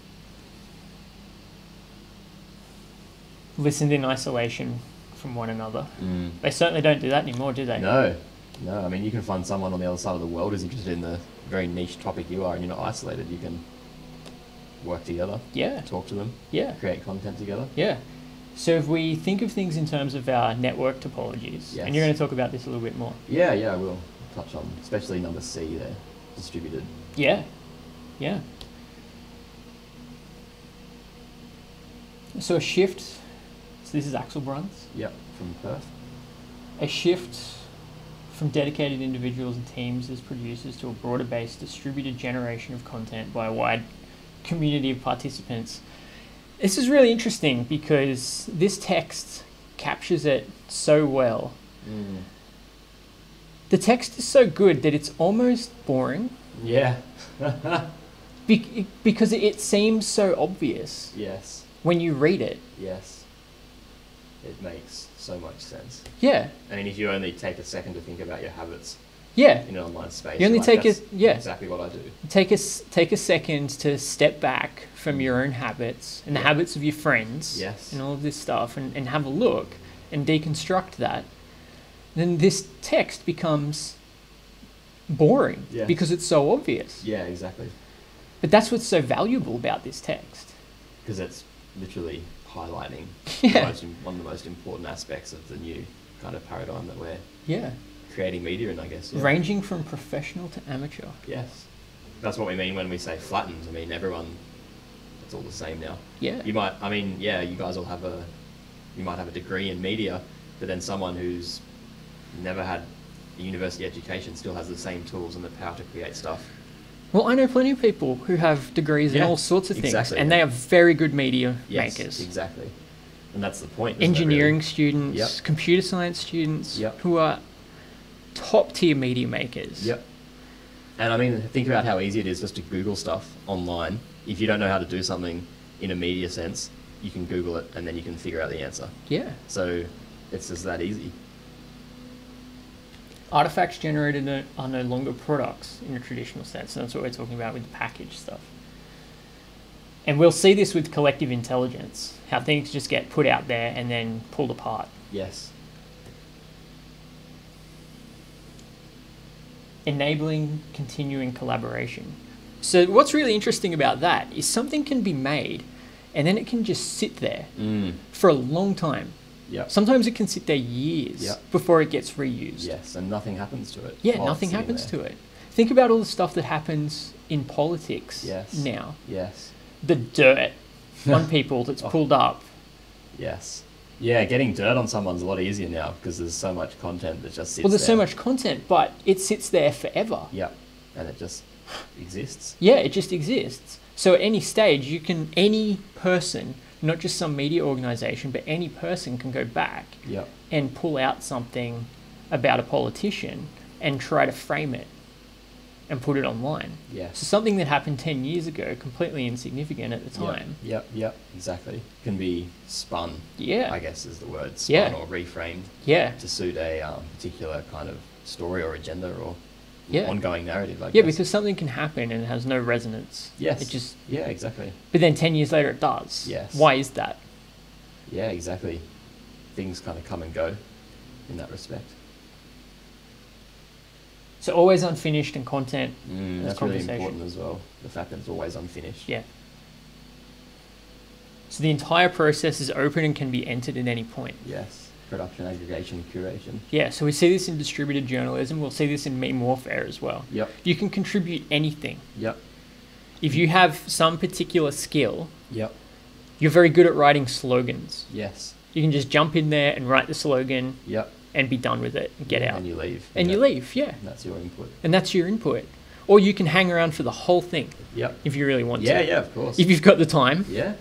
listened in isolation from one another. Mm. They certainly don't do that anymore, do they? No, no. I mean, you can find someone on the other side of the world who's interested in the very niche topic you are, and you're not isolated. You can work together, Yeah, talk to them, yeah, create content together. yeah. So if we think of things in terms of our network topologies, and you're going to talk about this a little bit more. Yeah, yeah. I will touch on, especially number C there, distributed. Yeah, yeah. So a shift. So this is Axel Bruns. Yep, from Perth. A shift from dedicated individuals and teams as producers to a broader based distributed generation of content by a wide community of participants. This is really interesting because this text captures it so well. Mm. The text is so good that it's almost boring Yeah. be- because it seems so obvious yes. when you read it. Yes. It makes so much sense. Yeah, I mean, if you only take a second to think about your habits yeah. in an online space, You only like, take a- yeah. exactly what I do. Take a, take a second to step back from your own habits and the habits of your friends Yes. and all of this stuff and, and have a look and deconstruct that. Then this text becomes boring Yeah. because it's so obvious. Yeah, exactly. But that's what's so valuable about this text. Because it's literally highlighting [laughs] the Yeah. most, one of the most important aspects of the new kind of paradigm that we're Yeah. creating media in, I guess. Yeah. Ranging from professional to amateur. Yes. That's what we mean when we say flattened. I mean, everyone, it's all the same now. Yeah. You might, I mean, yeah, you guys will have a, you might have a degree in media, but then someone who's never had a university education still has the same tools and the power to create stuff. Well, I know plenty of people who have degrees in all sorts of things, exactly, and yeah. they are very good media Yes, makers. exactly. And that's the point. it, really? Engineering students, Yep. computer science students, Yep. who are top tier media makers. Yep. And I mean, think about how easy it is just to Google stuff online. If you don't know how to do something in a media sense, you can Google it and then you can figure out the answer. Yeah. So it's just that easy. Artifacts generated are no longer products in a traditional sense, and that's what we're talking about with the package stuff. And we'll see this with collective intelligence, how things just get put out there and then pulled apart. Yes. enabling continuing collaboration. So what's really interesting about that is something can be made and then it can just sit there Mm. for a long time. Yep. Sometimes it can sit there years Yep. before it gets reused. Yes, and nothing happens to it. Yeah, nothing happens there. to it. Think about all the stuff that happens in politics Yes. now. Yes. The dirt [laughs] on people that's Oh. pulled up. Yes. Yeah, getting dirt on someone's a lot easier now because there's so much content that just sits Well, there's so there. much content, but it sits there forever. Yep. And it just exists. Yeah, it just exists. So at any stage, you can any person, not just some media organization, but any person can go back Yep. and pull out something about a politician and try to frame it and put it online. Yes. So something that happened 10 years ago, completely insignificant at the Yep, time. Yep, yep, exactly. Can be spun, Yeah. I guess is the word, spun Yeah. or reframed Yeah. to suit a um, particular kind of story or agenda or Yeah. ongoing narrative, I Yeah, guess. because something can happen and it has no resonance. Yes. It just Yeah, exactly. but then 10 years later it does. Yes. Why is that? Yeah, exactly. Things kind of come and go in that respect. So always unfinished and content Mm, that's really important as well. The fact that it's always unfinished. Yeah. So the entire process is open and can be entered at any point. Yes. Production, aggregation, curation. Yeah, so we see this in distributed journalism. We'll see this in meme warfare as well. Yep. You can contribute anything. Yep. If you have some particular skill, Yep. you're very good at writing slogans. Yes. You can just jump in there and write the slogan Yep. and be done with it and get out. And you leave. And you Yep. leave, yeah. And that's your input. And that's your input. Or you can hang around for the whole thing Yep. if you really want Yeah, to. yeah, yeah, of course. If you've got the time. Yeah.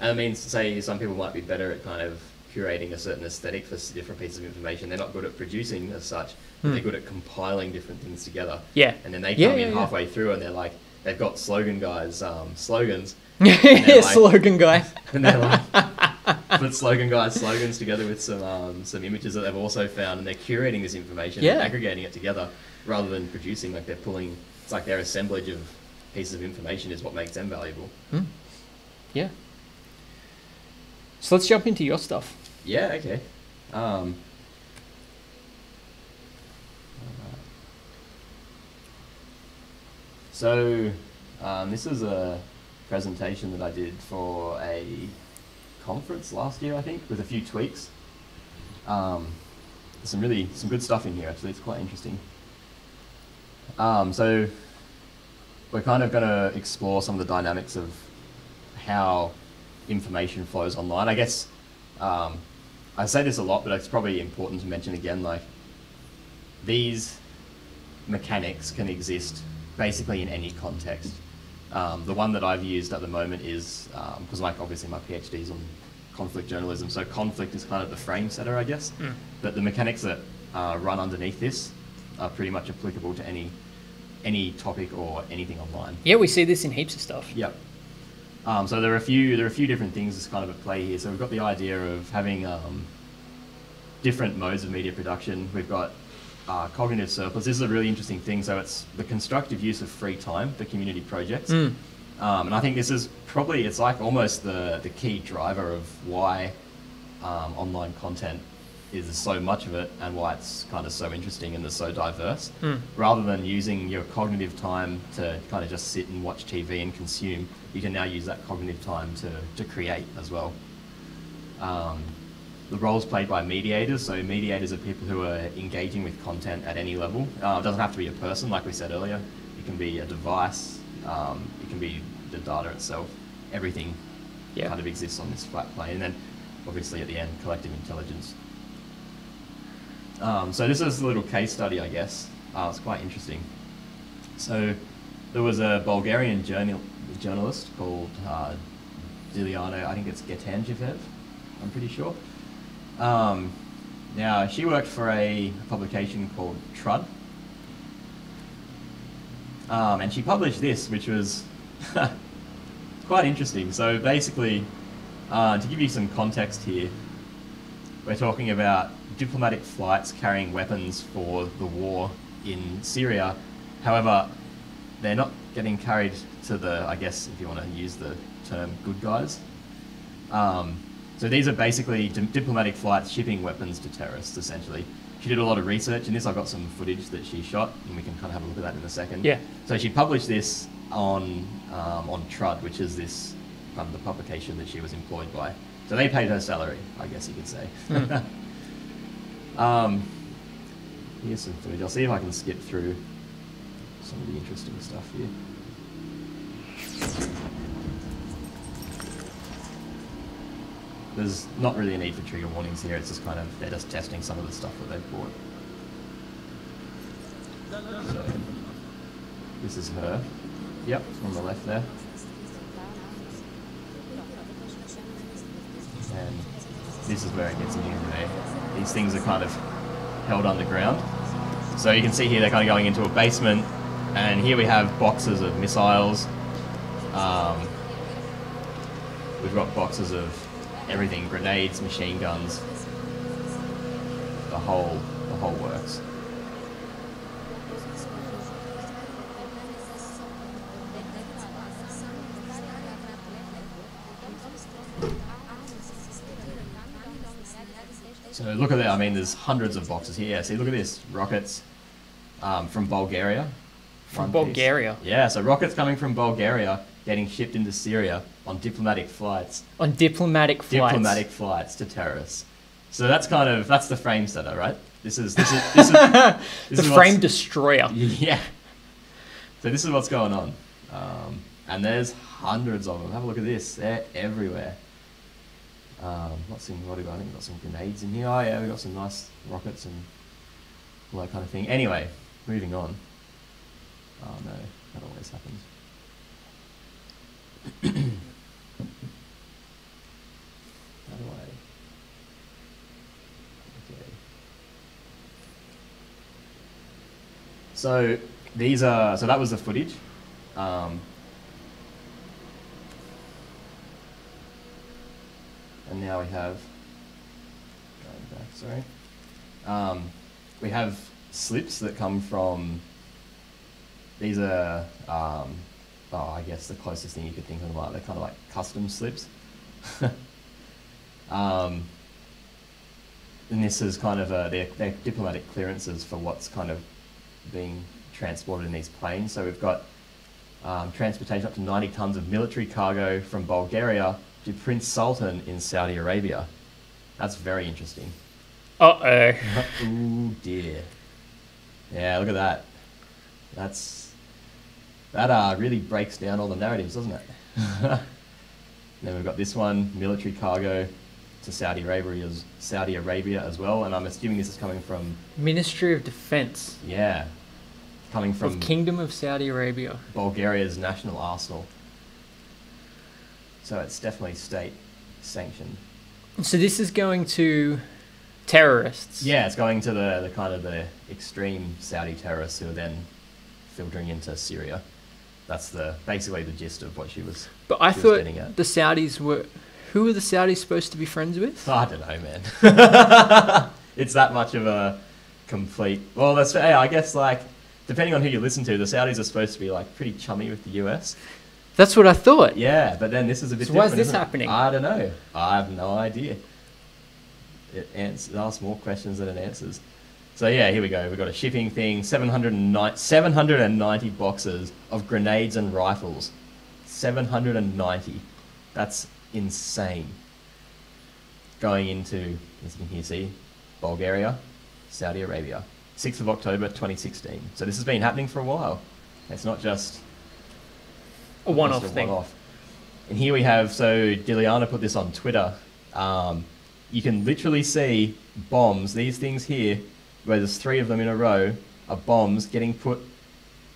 I mean, say some people might be better at kind of curating a certain aesthetic for different pieces of information. They're not good at producing as such, but Hmm. they're good at compiling different things together. Yeah. And then they come yeah, in yeah. halfway through and they're like, they've got slogan guys, um, slogans, [laughs] like- slogan guy. [laughs] and they're like, [laughs] put slogan guys slogans together with some um, some images that they've also found, and they're curating this information and aggregating it together rather than producing. Like they're pulling, it's like their assemblage of pieces of information is what makes them valuable. Hmm. Yeah. So let's jump into your stuff. Yeah, okay. Um, so, um, this is a presentation that I did for a conference last year, I think, with a few tweaks. Um, some really some good stuff in here. Actually, it's quite interesting. Um, so, we're kind of going to explore some of the dynamics of how information flows online. I guess um, I say this a lot, but it's probably important to mention again. Like these mechanics can exist basically in any context. Um, the one that I've used at the moment is because, like, obviously my PhD is on conflict journalism, so conflict is kind of the frame setter, I guess. Mm. But the mechanics that uh, run underneath this are pretty much applicable to any any topic or anything online. Yeah, we see this in heaps of stuff. Yep. Um, so there are a few there are a few different things that's kind of at play here. So we've got the idea of having um, different modes of media production. We've got uh, cognitive surplus. This is a really interesting thing. So it's the constructive use of free time for community projects. Mm. Um, and I think this is probably it's like almost the the key driver of why um, online content is so much of it and why it's kind of so interesting and it's so diverse. Mm. Rather than using your cognitive time to kind of just sit and watch TV and consume, you can now use that cognitive time to, to create as well. Um, the roles played by mediators. So mediators are people who are engaging with content at any level. Uh, it doesn't have to be a person, like we said earlier. It can be a device. Um, it can be the data itself. Everything Yeah. kind of exists on this flat plane. And then, obviously, at the end, collective intelligence. Um, so this is a little case study, I guess. Uh, it's quite interesting. So there was a Bulgarian journal, journalist called uh, Dilyana, I think it's Getanjev, I'm pretty sure. Um, now, she worked for a publication called Trud. Um, and she published this, which was [laughs] quite interesting. So basically, uh, to give you some context here, we're talking about diplomatic flights carrying weapons for the war in Syria. However, they're not getting carried to the, I guess, if you want to use the term, good guys. Um, so these are basically di- diplomatic flights shipping weapons to terrorists, essentially. She did a lot of research in this. I've got some footage that she shot, and we can kind of have a look at that in a second. Yeah. So she published this on um, on Trud, which is this um, the publication that she was employed by. So they paid her salary, I guess you could say. Hmm. [laughs] um, here's some footage. I'll see if I can skip through some of the interesting stuff here. There's not really a need for trigger warnings here. It's just kind of they're just testing some of the stuff that they've bought. So, this is her. Yep, on the left there. And this is where it gets new today. These things are kind of held underground. So you can see here they're kind of going into a basement, and here we have boxes of missiles. Um, we've got boxes of everything: grenades, machine guns, the whole, the whole works. So look at that. I mean, there's hundreds of boxes here. See, look at this. Rockets um, from Bulgaria. From One piece. Bulgaria? Yeah, so rockets coming from Bulgaria. Getting shipped into Syria on diplomatic flights, On diplomatic flights. diplomatic flights to terrorists. So that's kind of that's the frame setter, right? This is this is this is [laughs] this The is frame destroyer. [laughs] yeah. So this is what's going on, um, and there's hundreds of them. Have a look at this; they're everywhere. Um, what's in what? I think we've got some grenades in here. Oh yeah, we've got some nice rockets and all that kind of thing. Anyway, moving on. Oh no, that always happens. How? Okay. So these are so that was the footage. Um, and now we have back, sorry. Um, we have slips that come from these are um, oh I guess the closest thing you could think of them are they're kind of like custom slips. [laughs] um, and this is kind of a, they're, they're diplomatic clearances for what's kind of being transported in these planes. So we've got um, transportation up to 90 tons of military cargo from Bulgaria to Prince Sultan in Saudi Arabia. That's very interesting. Uh [laughs] oh. Ooh dear. Yeah, look at that. That's that uh, really breaks down all the narratives, doesn't it? [laughs] then we've got this one, military cargo to Saudi Arabia as Saudi Arabia as well, and I'm assuming this is coming from Ministry of Defense yeah, coming from of Kingdom of Saudi Arabia. Bulgaria's national arsenal. So it's definitely state sanctioned. So this is going to terrorists. Yeah, it's going to the, the kind of the extreme Saudi terrorists who are then filtering into Syria. That's the basically the gist of what she was. But I thought getting at. the Saudis were. Who are the Saudis supposed to be friends with? [laughs] I don't know, man. [laughs] it's that much of a complete. Well, that's yeah, I guess like depending on who you listen to, the Saudis are supposed to be like pretty chummy with the US. That's what I thought. Yeah, but then this is a bit. So why is this isn't it? happening? I don't know. I have no idea. It, ans- it asks more questions than it answers. So yeah, here we go. We've got a shipping thing. 790, 790 boxes of grenades and rifles. 790. That's insane. Going into, as you can here see, Bulgaria, Saudi Arabia. 6th of October 2016. So this has been happening for a while. It's not just A one-off just thing. one-off. And here we have, so Dilyana put this on Twitter. Um, you can literally see bombs, these things here, where there's three of them in a row, are bombs getting put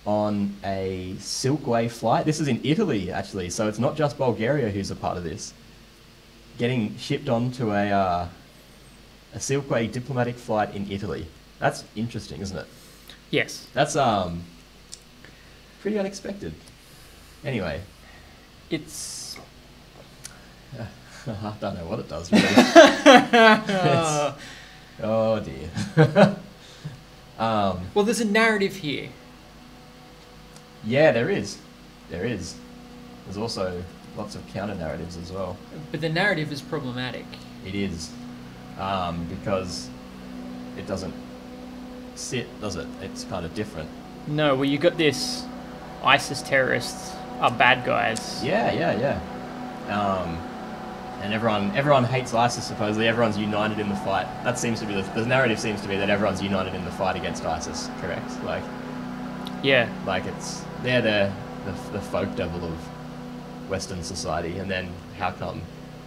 on a Silkway flight. This is in Italy, actually, so it's not just Bulgaria who's a part of this. Getting shipped onto a, uh, a Silkway diplomatic flight in Italy. That's interesting, isn't it? Yes. That's um, pretty unexpected. Anyway, It's. [laughs] I don't know what it does really. [laughs] [laughs] It's- oh dear. [laughs] um, well, there's a narrative here. yeah, there is. There is. There's also lots of counter narratives as well. But the narrative is problematic. It is. Um, because it doesn't sit, does it? It's kind of different. No, well, you got this ISIS terrorists are bad guys. Yeah, yeah, yeah. Um, and everyone, everyone hates ISIS. Supposedly, everyone's united in the fight. That seems to be the, the narrative. Seems to be that everyone's united in the fight against ISIS. Correct. Like, Yeah. like it's they're the the, the folk devil of Western society. And then how come,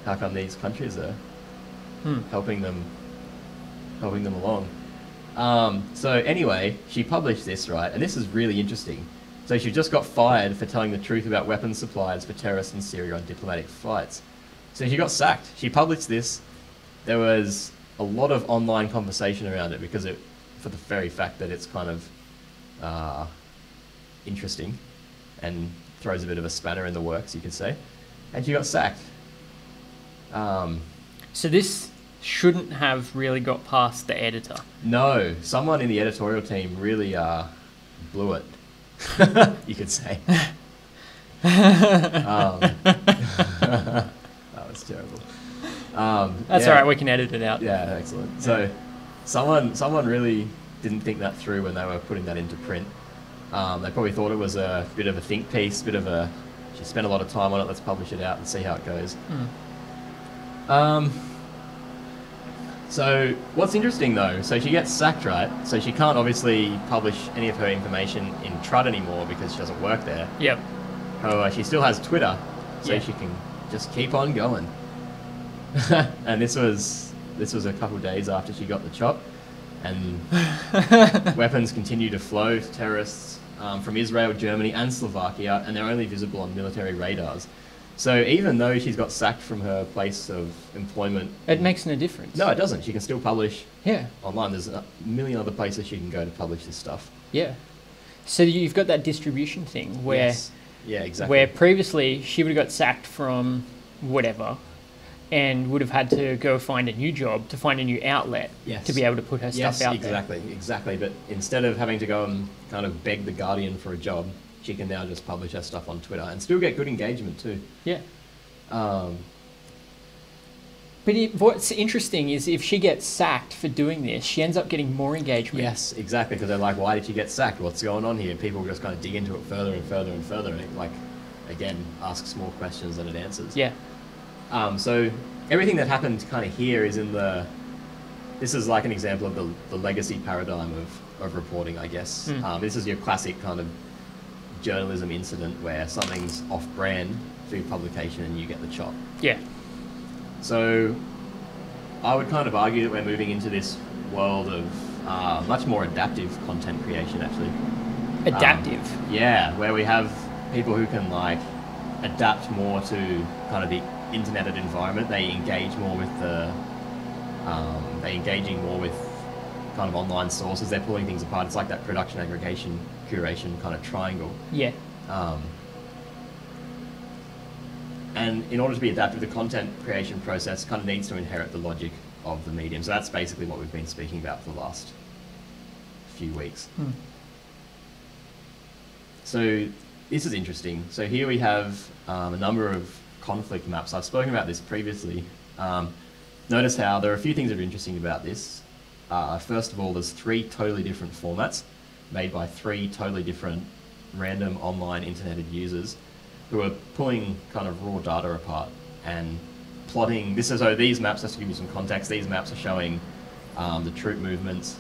how come these countries are Hmm. helping them, helping them along? Um, so anyway, she published this right, and this is really interesting. So she just got fired for telling the truth about weapons supplies for terrorists in Syria on diplomatic flights. So she got sacked. She published this. There was a lot of online conversation around it because it, for the very fact that it's kind of uh, interesting and throws a bit of a spanner in the works, you could say. And she got sacked. Um, So this shouldn't have really got past the editor. no, someone in the editorial team really uh, blew it, [laughs] you could say. [laughs] um, [laughs] that was terrible. Um, That's yeah. all right. We can edit it out. Yeah, excellent. So, someone someone really didn't think that through when they were putting that into print. Um, they probably thought it was a bit of a think piece, bit of a she spent a lot of time on it. Let's publish it out and see how it goes. Mm. Um, so what's interesting though, so she gets sacked, right? So she can't obviously publish any of her information in Trud anymore because she doesn't work there. Yep. However, she still has Twitter, so Yeah. she can just keep on going. [laughs] and this was this was a couple of days after she got the chop, and [laughs] weapons continue to flow to terrorists um, from Israel, Germany, and Slovakia, and they're only visible on military radars. So even though she's got sacked from her place of employment, It makes no difference. no, it doesn't. She can still publish Yeah. online. There's a million other places she can go to publish this stuff. Yeah. So you've got that distribution thing where Yes. Yeah, exactly. where previously she would have got sacked from whatever and would have had to go find a new job to find a new outlet Yes. to be able to put her yes, stuff out exactly, exactly. But instead of having to go and kind of beg the Guardian for a job, she can now just publish her stuff on Twitter and still get good engagement too. Yeah. Um, But it, what's interesting is if she gets sacked for doing this, she ends up getting more engagement. yes, exactly. Because they're like, why did she get sacked? What's going on here? People just kind of dig into it further and further and further, and it, like, again, asks more questions than it answers. Yeah. Um, so everything that happened kind of here is in the. This is like an example of the, the legacy paradigm of, of reporting, I guess. Mm. Um, this is your classic kind of journalism incident where something's off brand your publication and you get the chop. Yeah. So I would kind of argue that we're moving into this world of uh, much more adaptive content creation, actually. Adaptive. Yeah, where we have people who can like adapt more to kind of the interneted environment. They engage more with the, um, they engaging more with kind of online sources. They're pulling things apart. It's like that production, aggregation, curation kind of triangle. yeah. Um, and in order to be adaptive, the content creation process kind of needs to inherit the logic of the medium. So that's basically what we've been speaking about for the last few weeks. Hmm. So this is interesting. So here we have um, a number of conflict maps. I've spoken about this previously. Um, notice how there are a few things that are interesting about this. Uh, first of all, there's three totally different formats made by three totally different random online interneted users who are pulling kind of raw data apart and plotting. This is so these maps, just to give you some context, these maps are showing um, the troop movements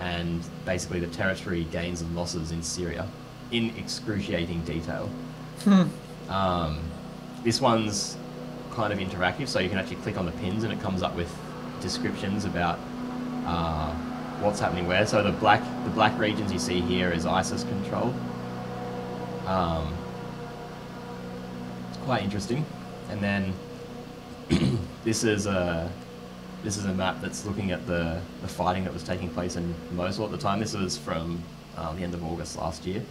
and basically the territory gains and losses in Syria in excruciating detail. Um, this one's kind of interactive, so you can actually click on the pins and it comes up with descriptions about uh, what's happening where. So the black the black regions you see here is ISIS controlled. Um, quite interesting, and then [clears throat] this is a this is a map that's looking at the, the fighting that was taking place in Mosul at the time. This was from uh, the end of August last year.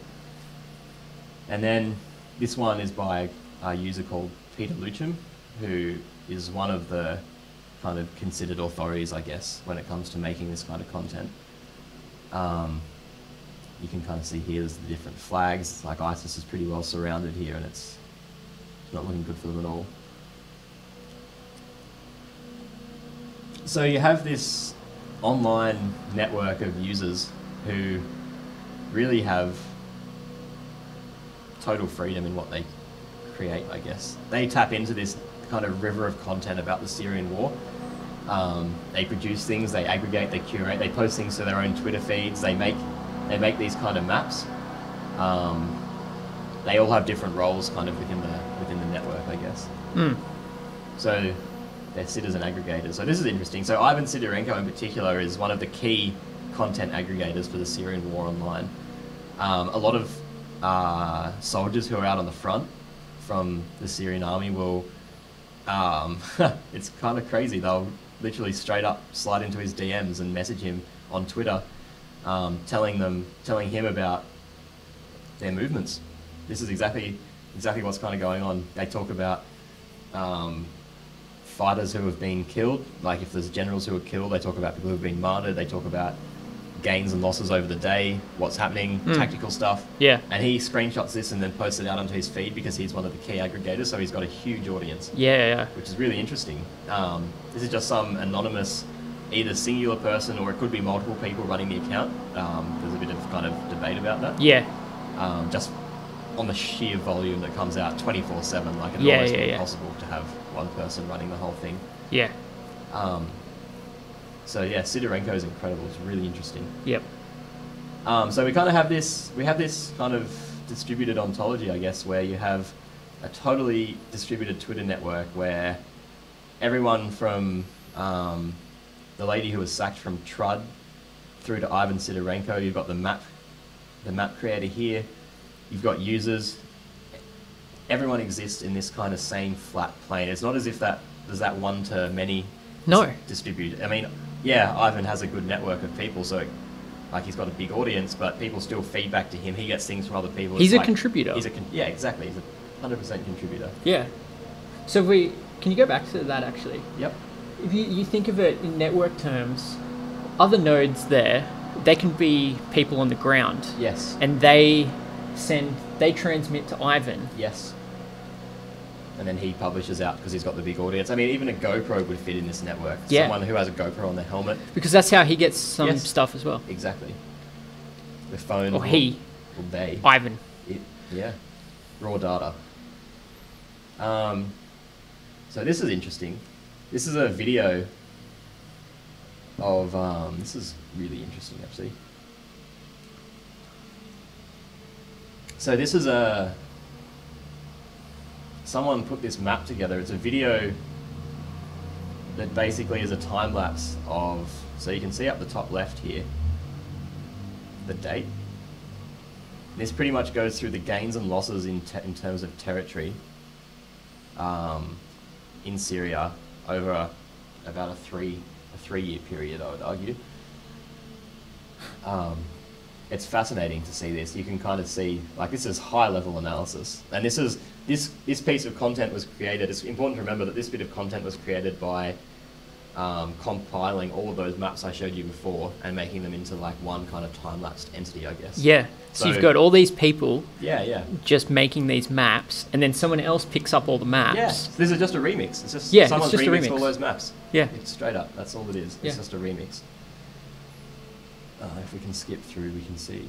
And then this one is by a user called Petolucem, who is one of the kind of considered authorities, I guess, when it comes to making this kind of content. Um, you can kind of see here there's the different flags. Like ISIS is pretty well surrounded here, and it's not looking good for them at all. So you have this online network of users who really have total freedom in what they create, I guess. They tap into this kind of river of content about the Syrian war. Um, they produce things, they aggregate, they curate, they post things to their own Twitter feeds, they make they make these kind of maps. Um, they all have different roles kind of within the within the network, I guess. Mm. So they're citizen aggregators. So this is interesting. So Ivan Sidorenko in particular is one of the key content aggregators for the Syrian war online. Um, a lot of uh, soldiers who are out on the front from the Syrian army will. Um, [laughs] it's kind of crazy. They'll literally straight up slide into his DMs and message him on Twitter, um, telling them, telling him about their movements. This is exactly exactly what's kind of going on. They talk about um, fighters who have been killed. Like if there's generals who are killed, they talk about people who've been martyred. They talk about gains and losses over the day, what's happening, Mm. tactical stuff. Yeah. And he screenshots this and then posts it out onto his feed because he's one of the key aggregators. So he's got a huge audience, Yeah. Yeah. which is really interesting. Um, this is just some anonymous, either singular person or it could be multiple people running the account. Um, there's a bit of kind of debate about that. Yeah. Um, just on the sheer volume that comes out 24 7. Like, it'd Yeah, almost yeah, be yeah. impossible to have one person running the whole thing. Yeah. Um, so, yeah, Sidorenko is incredible. It's really interesting. Yep. Um, so we kind of have this, we have this kind of distributed ontology, I guess, where you have a totally distributed Twitter network where everyone from um, the lady who was sacked from Trud through to Ivan Sidorenko, you've got the map, the map creator here, you've got users. Everyone exists in this kind of same flat plane. It's not as if that there's that one to many No. distributed. I mean, yeah, Ivan has a good network of people, so like he's got a big audience, but people still feedback to him. He gets things from other people. He's It's a like- contributor. He's a con- yeah, exactly. He's a hundred percent contributor. Yeah. So if we can you go back to that actually? Yep. If you, you think of it in network terms, other nodes there, they can be people on the ground, Yes. and they send they transmit to Ivan. Yes. And then he publishes out because he's got the big audience. I mean, even a GoPro would fit in this network. Yeah. Someone who has a GoPro on their helmet. Because that's how he gets some Yes. stuff as well. Exactly. The phone. Or will- he, Or they. Ivan. It, yeah, raw data. Um, so this is interesting. This is a video of. Um, this is really interesting, actually. So this is a. Someone put this map together. It's a video that basically is a time lapse of. So you can see up the top left here. The date. This pretty much goes through the gains and losses in, in terms of territory um, in Syria over a, about a three a three year period, I would argue. Um, it's fascinating to see this. You can kind of see like this is high level analysis, and this is this this piece of content was created. It's important to remember that this bit of content was created by um, compiling all of those maps I showed you before and making them into like one kind of time lapsed entity, I guess. Yeah. So, So- you've got all these people Yeah, yeah. just making these maps, and then someone else picks up all the maps. Yeah, this is just a remix. It's just Yeah, it's someone's just a remixed all those maps. Yeah. It's straight up. That's all it is. Yeah. It's just a remix. Uh, if we can skip through, we can see.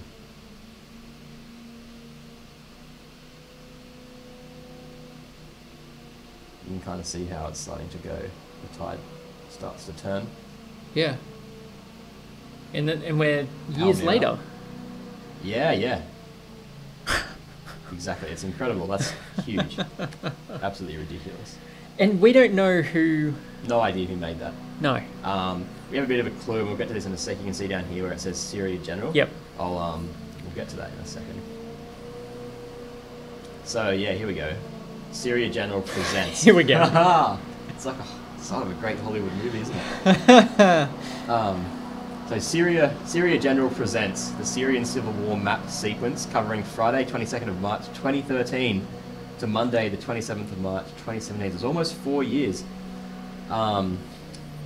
You can kind of see how it's starting to go. The tide starts to turn. Yeah. And then, and we're years later. Yeah, yeah. [laughs] exactly. It's incredible. That's huge. [laughs] Absolutely ridiculous. And we don't know who. No idea who made that. No. Um, we have a bit of a clue, and we'll get to this in a sec. You can see down here where it says Syria General. Yep. I'll um, we'll get to that in a second. So yeah, here we go. Syria General presents. [laughs] Here we go. [laughs] it's like a sort of a great Hollywood movie, isn't it? [laughs] um, so Syria Syria General presents the Syrian Civil War map sequence covering Friday, 22nd of March, 2013, to Monday, the 27th of March, 2017. It's almost four years. Um,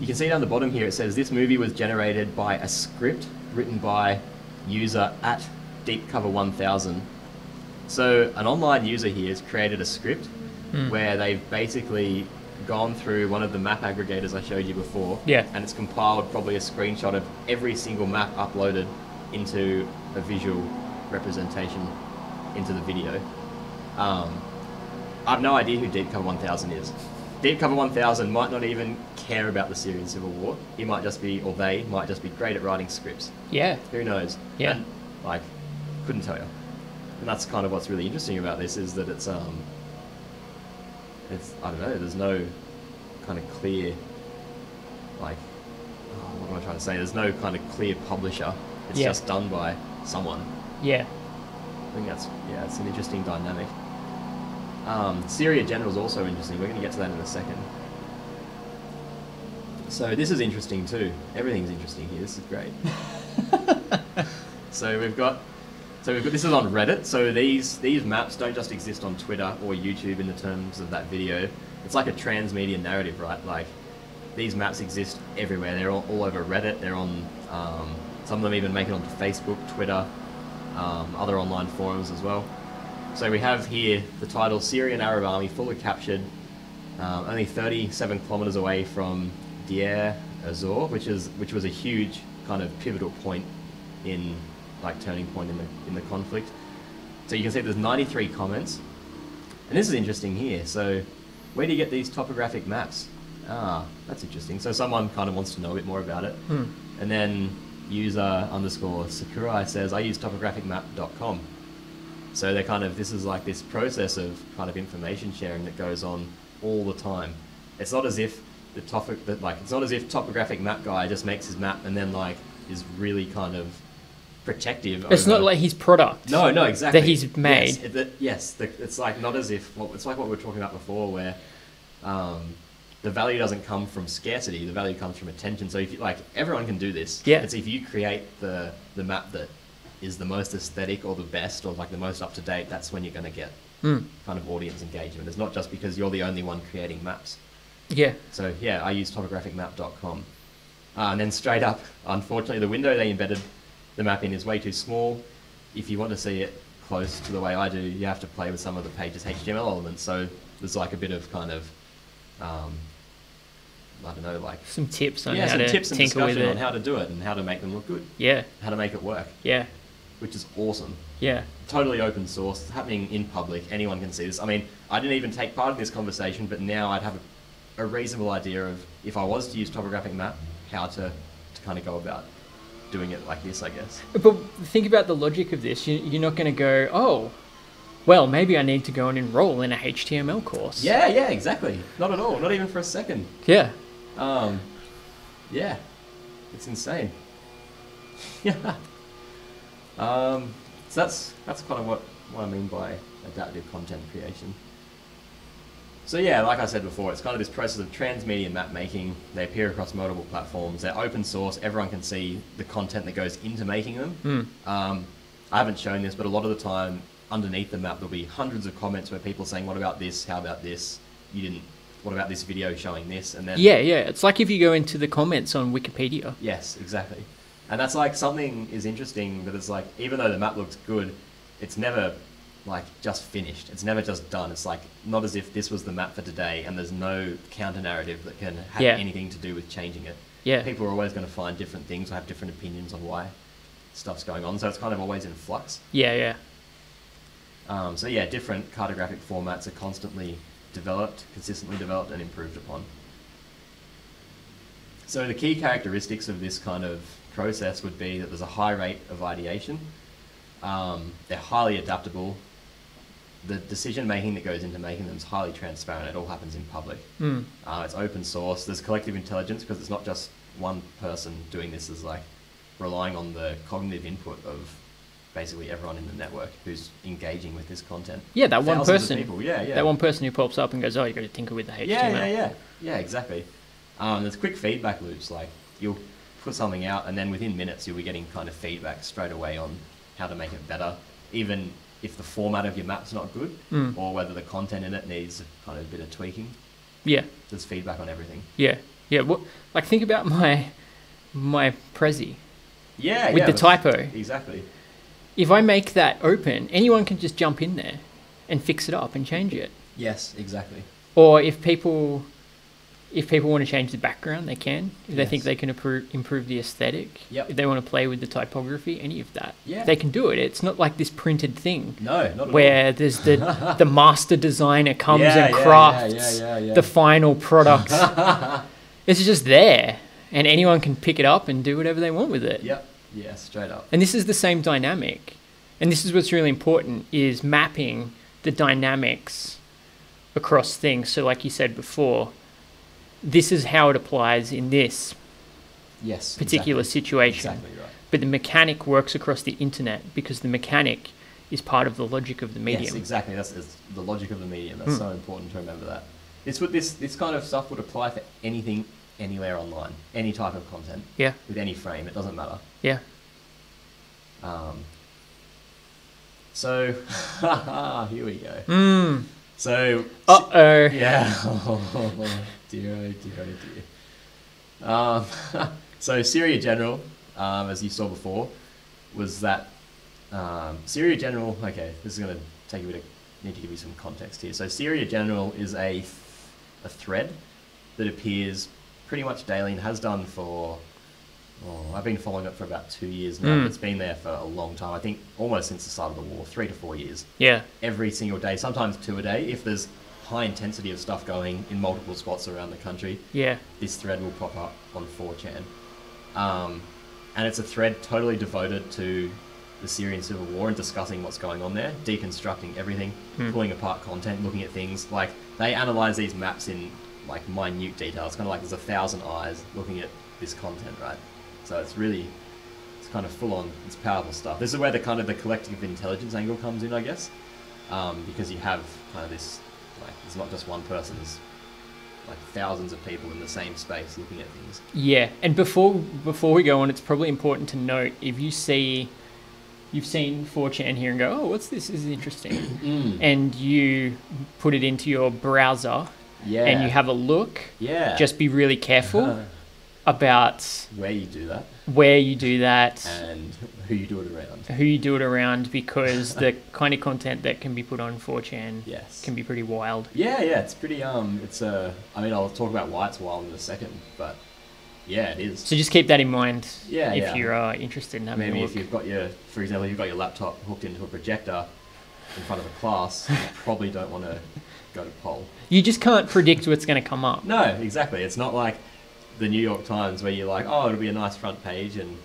you can see down the bottom here it says this movie was generated by a script written by user at deepcover1000. So an online user here has created a script Hmm. where they've basically gone through one of the map aggregators I showed you before. Yeah. And it's compiled probably a screenshot of every single map uploaded into a visual representation into the video. Um, I've no idea who Deepcover 1000 is. Deep Cover 1000 might not even care about the Syrian civil war. He might just be, or they might just be great at writing scripts. Yeah. Who knows? Yeah. And, like, couldn't tell you. And that's kind of what's really interesting about this is that it's um, it's I don't know. There's no kind of clear, like, oh, what am I trying to say? There's no kind of clear publisher. It's Yeah. just done by someone. Yeah. I think that's yeah, it's an interesting dynamic. Um, Syria General is also interesting. We're going to get to that in a second. So this is interesting too. Everything's interesting here. This is great. [laughs] so we've got, so we've got this is on Reddit. So these these maps don't just exist on Twitter or YouTube in the terms of that video. It's like a transmedia narrative, right? Like these maps exist everywhere. They're all, all over Reddit. They're on um, some of them even make it onto Facebook, Twitter, um, other online forums as well. So we have here the title Syrian Arab Army fully captured, um, only 37 kilometers away from Deir ez-Zor, which is which was a huge kind of pivotal point in like turning point in the in the conflict. So you can see there's 93 comments. And this is interesting here. So where do you get these topographic maps? Ah, that's interesting. So someone kind of wants to know a bit more about it. Hmm. And then user underscore Sakurai says, I use topographicmap.com. So they're kind of, this is like this process of kind of information sharing that goes on all the time. It's not as if the topic, that like, it's not as if topographic map guy just makes his map and then like is really kind of protective. It's over- not like his product. no, no, exactly. that he's made. Yes, it, yes the, it's like not as if well, it's like what we were talking about before, where um, the value doesn't come from scarcity. The value comes from attention. So if you, like everyone can do this. Yeah. It's if you create the the map that is the most aesthetic or the best or like the most up to date, that's when you're going to get Hmm. kind of audience engagement. It's not just because you're the only one creating maps. Yeah. So yeah, I use topographicmap.com. Uh, and then straight up, unfortunately, the window they embedded the map in is way too small. If you want to see it close to the way I do, you have to play with some of the page's HTML elements. So there's like a bit of kind of, um, I don't know, like Some tips on yeah, how some to tips and discussion on how to do it and how to make them look good, Yeah. how to make it work, Yeah. Which is awesome. Yeah. Totally open source, it's happening in public. Anyone can see this. I mean, I didn't even take part in this conversation, but now I'd have a, a reasonable idea of if I was to use topographic map, how to, to kind of go about doing it like this, I guess. But think about the logic of this. You, you're not going to go, oh, well, maybe I need to go and enroll in a HTML course. Yeah, yeah, exactly. Not at all. Not even for a second. Yeah. Um, yeah, it's insane. [laughs] yeah. Um, so that's that's kind of what, what I mean by adaptive content creation. So yeah, like I said before, it's kind of this process of transmedia map making. They appear across multiple platforms. They're open source. Everyone can see the content that goes into making them. Hmm. Um, I haven't shown this, but a lot of the time, underneath the map, there'll be hundreds of comments where people are saying, "What about this? How about this? You didn't. What about this video showing this?" And then Yeah, yeah. It's like if you go into the comments on Wikipedia. Yes, exactly. And that's like something is interesting, but it's like even though the map looks good, it's never like just finished. It's never just done. It's like not as if this was the map for today and there's no counter narrative that can have Yeah. anything to do with changing it. Yeah. People are always going to find different things or have different opinions on why stuff's going on. So it's kind of always in flux. Yeah, yeah. Um, so yeah, different cartographic formats are constantly developed, consistently developed, and improved upon. So the key characteristics of this kind of process would be that there's a high rate of ideation. Um, they're highly adaptable. The decision making that goes into making them is highly transparent. It all happens in public. Hmm. Uh, it's open source. There's collective intelligence because it's not just one person doing this. Is like relying on the cognitive input of basically everyone in the network who's engaging with this content. Yeah, that one Thousands of person. people. Yeah, yeah. That one person who pops up and goes, oh, you got to tinker with the HTML. Yeah, yeah, yeah, yeah. Exactly. Um, there's quick feedback loops. Like you'll put something out, and then within minutes you'll be getting kind of feedback straight away on how to make it better, even if the format of your map's not good, Mm. or whether the content in it needs kind of a bit of tweaking. Yeah, There's feedback on everything. yeah, yeah. What, like, think about my my Prezi Yeah, with yeah, the typo. Exactly. If I make that open, anyone can just jump in there and fix it up and change it. Yes, exactly. Or if people if people want to change the background, they can. If they think they can improve, improve the aesthetic, Yep. if they want to play with the typography, any of that, Yeah. they can do it. It's not like this printed thing No, not at all. where there's the [laughs] the master designer comes Yeah, and crafts yeah, the final product. [laughs] it's just there, and anyone can pick it up and do whatever they want with it. Yep. Yeah, straight up. And this is the same dynamic. And this is what's really important is mapping the dynamics across things. So like you said before, this is how it applies in this Yes. particular exactly. situation. Exactly right. But the mechanic works across the internet because the mechanic is part of the logic of the medium. Yes, exactly. That's, that's the logic of the medium. That's Hmm. so important to remember that. This would this this kind of stuff would apply for anything, anywhere online, any type of content Yeah, with any frame. It doesn't matter. yeah. Um, so [laughs] here we go. Mm. So Uh [laughs] oh. yeah. Dear, oh dear, oh dear. Um, [laughs] so Syria General, um, as you saw before, was that um, Syria General. Okay, this is going to take a bit of need to give you some context here. So Syria General is a a thread that appears pretty much daily and has done for Oh, I've been following it for about two years now. Mm. It's been there for a long time. I think almost since the start of the war, three to four years. Yeah. Every single day, sometimes two a day. If there's high intensity of stuff going in multiple spots around the country, Yeah. this thread will pop up on 4chan. Um, and it's a thread totally devoted to the Syrian civil war and discussing what's going on there, deconstructing everything, Hmm. pulling apart content, looking at things. Like, they analyze these maps in like minute detail. It's kind of like there's a thousand eyes looking at this content, right? So it's really, it's kind of full on, it's powerful stuff. This is where the kind of the collective intelligence angle comes in, I guess, um, because you have kind of this, like, it's not just one person, there's like thousands of people in the same space looking at things. Yeah, and before before we go on, it's probably important to note if you see, you've seen 4chan here and go, oh, what's this? This is interesting, [clears throat] and you put it into your browser Yeah. and you have a look. yeah. Just be really careful Uh, about where you do that where you do that, and who you do it around. who you do it around, because the [laughs] kind of content that can be put on 4chan Yes. can be pretty wild. Yeah, yeah, it's pretty. Um, it's a. I mean, I'll talk about why it's wild in a second, but yeah, it is. So just keep that in mind Yeah, if yeah. you're uh, interested in having Maybe if you've got your, for example, you've got your laptop hooked into a projector in front of a class, you [laughs] probably don't want to go to /pol/. You just can't predict what's going to come up. No, exactly. It's not like the New York Times where you're like, oh, it'll be a nice front page, and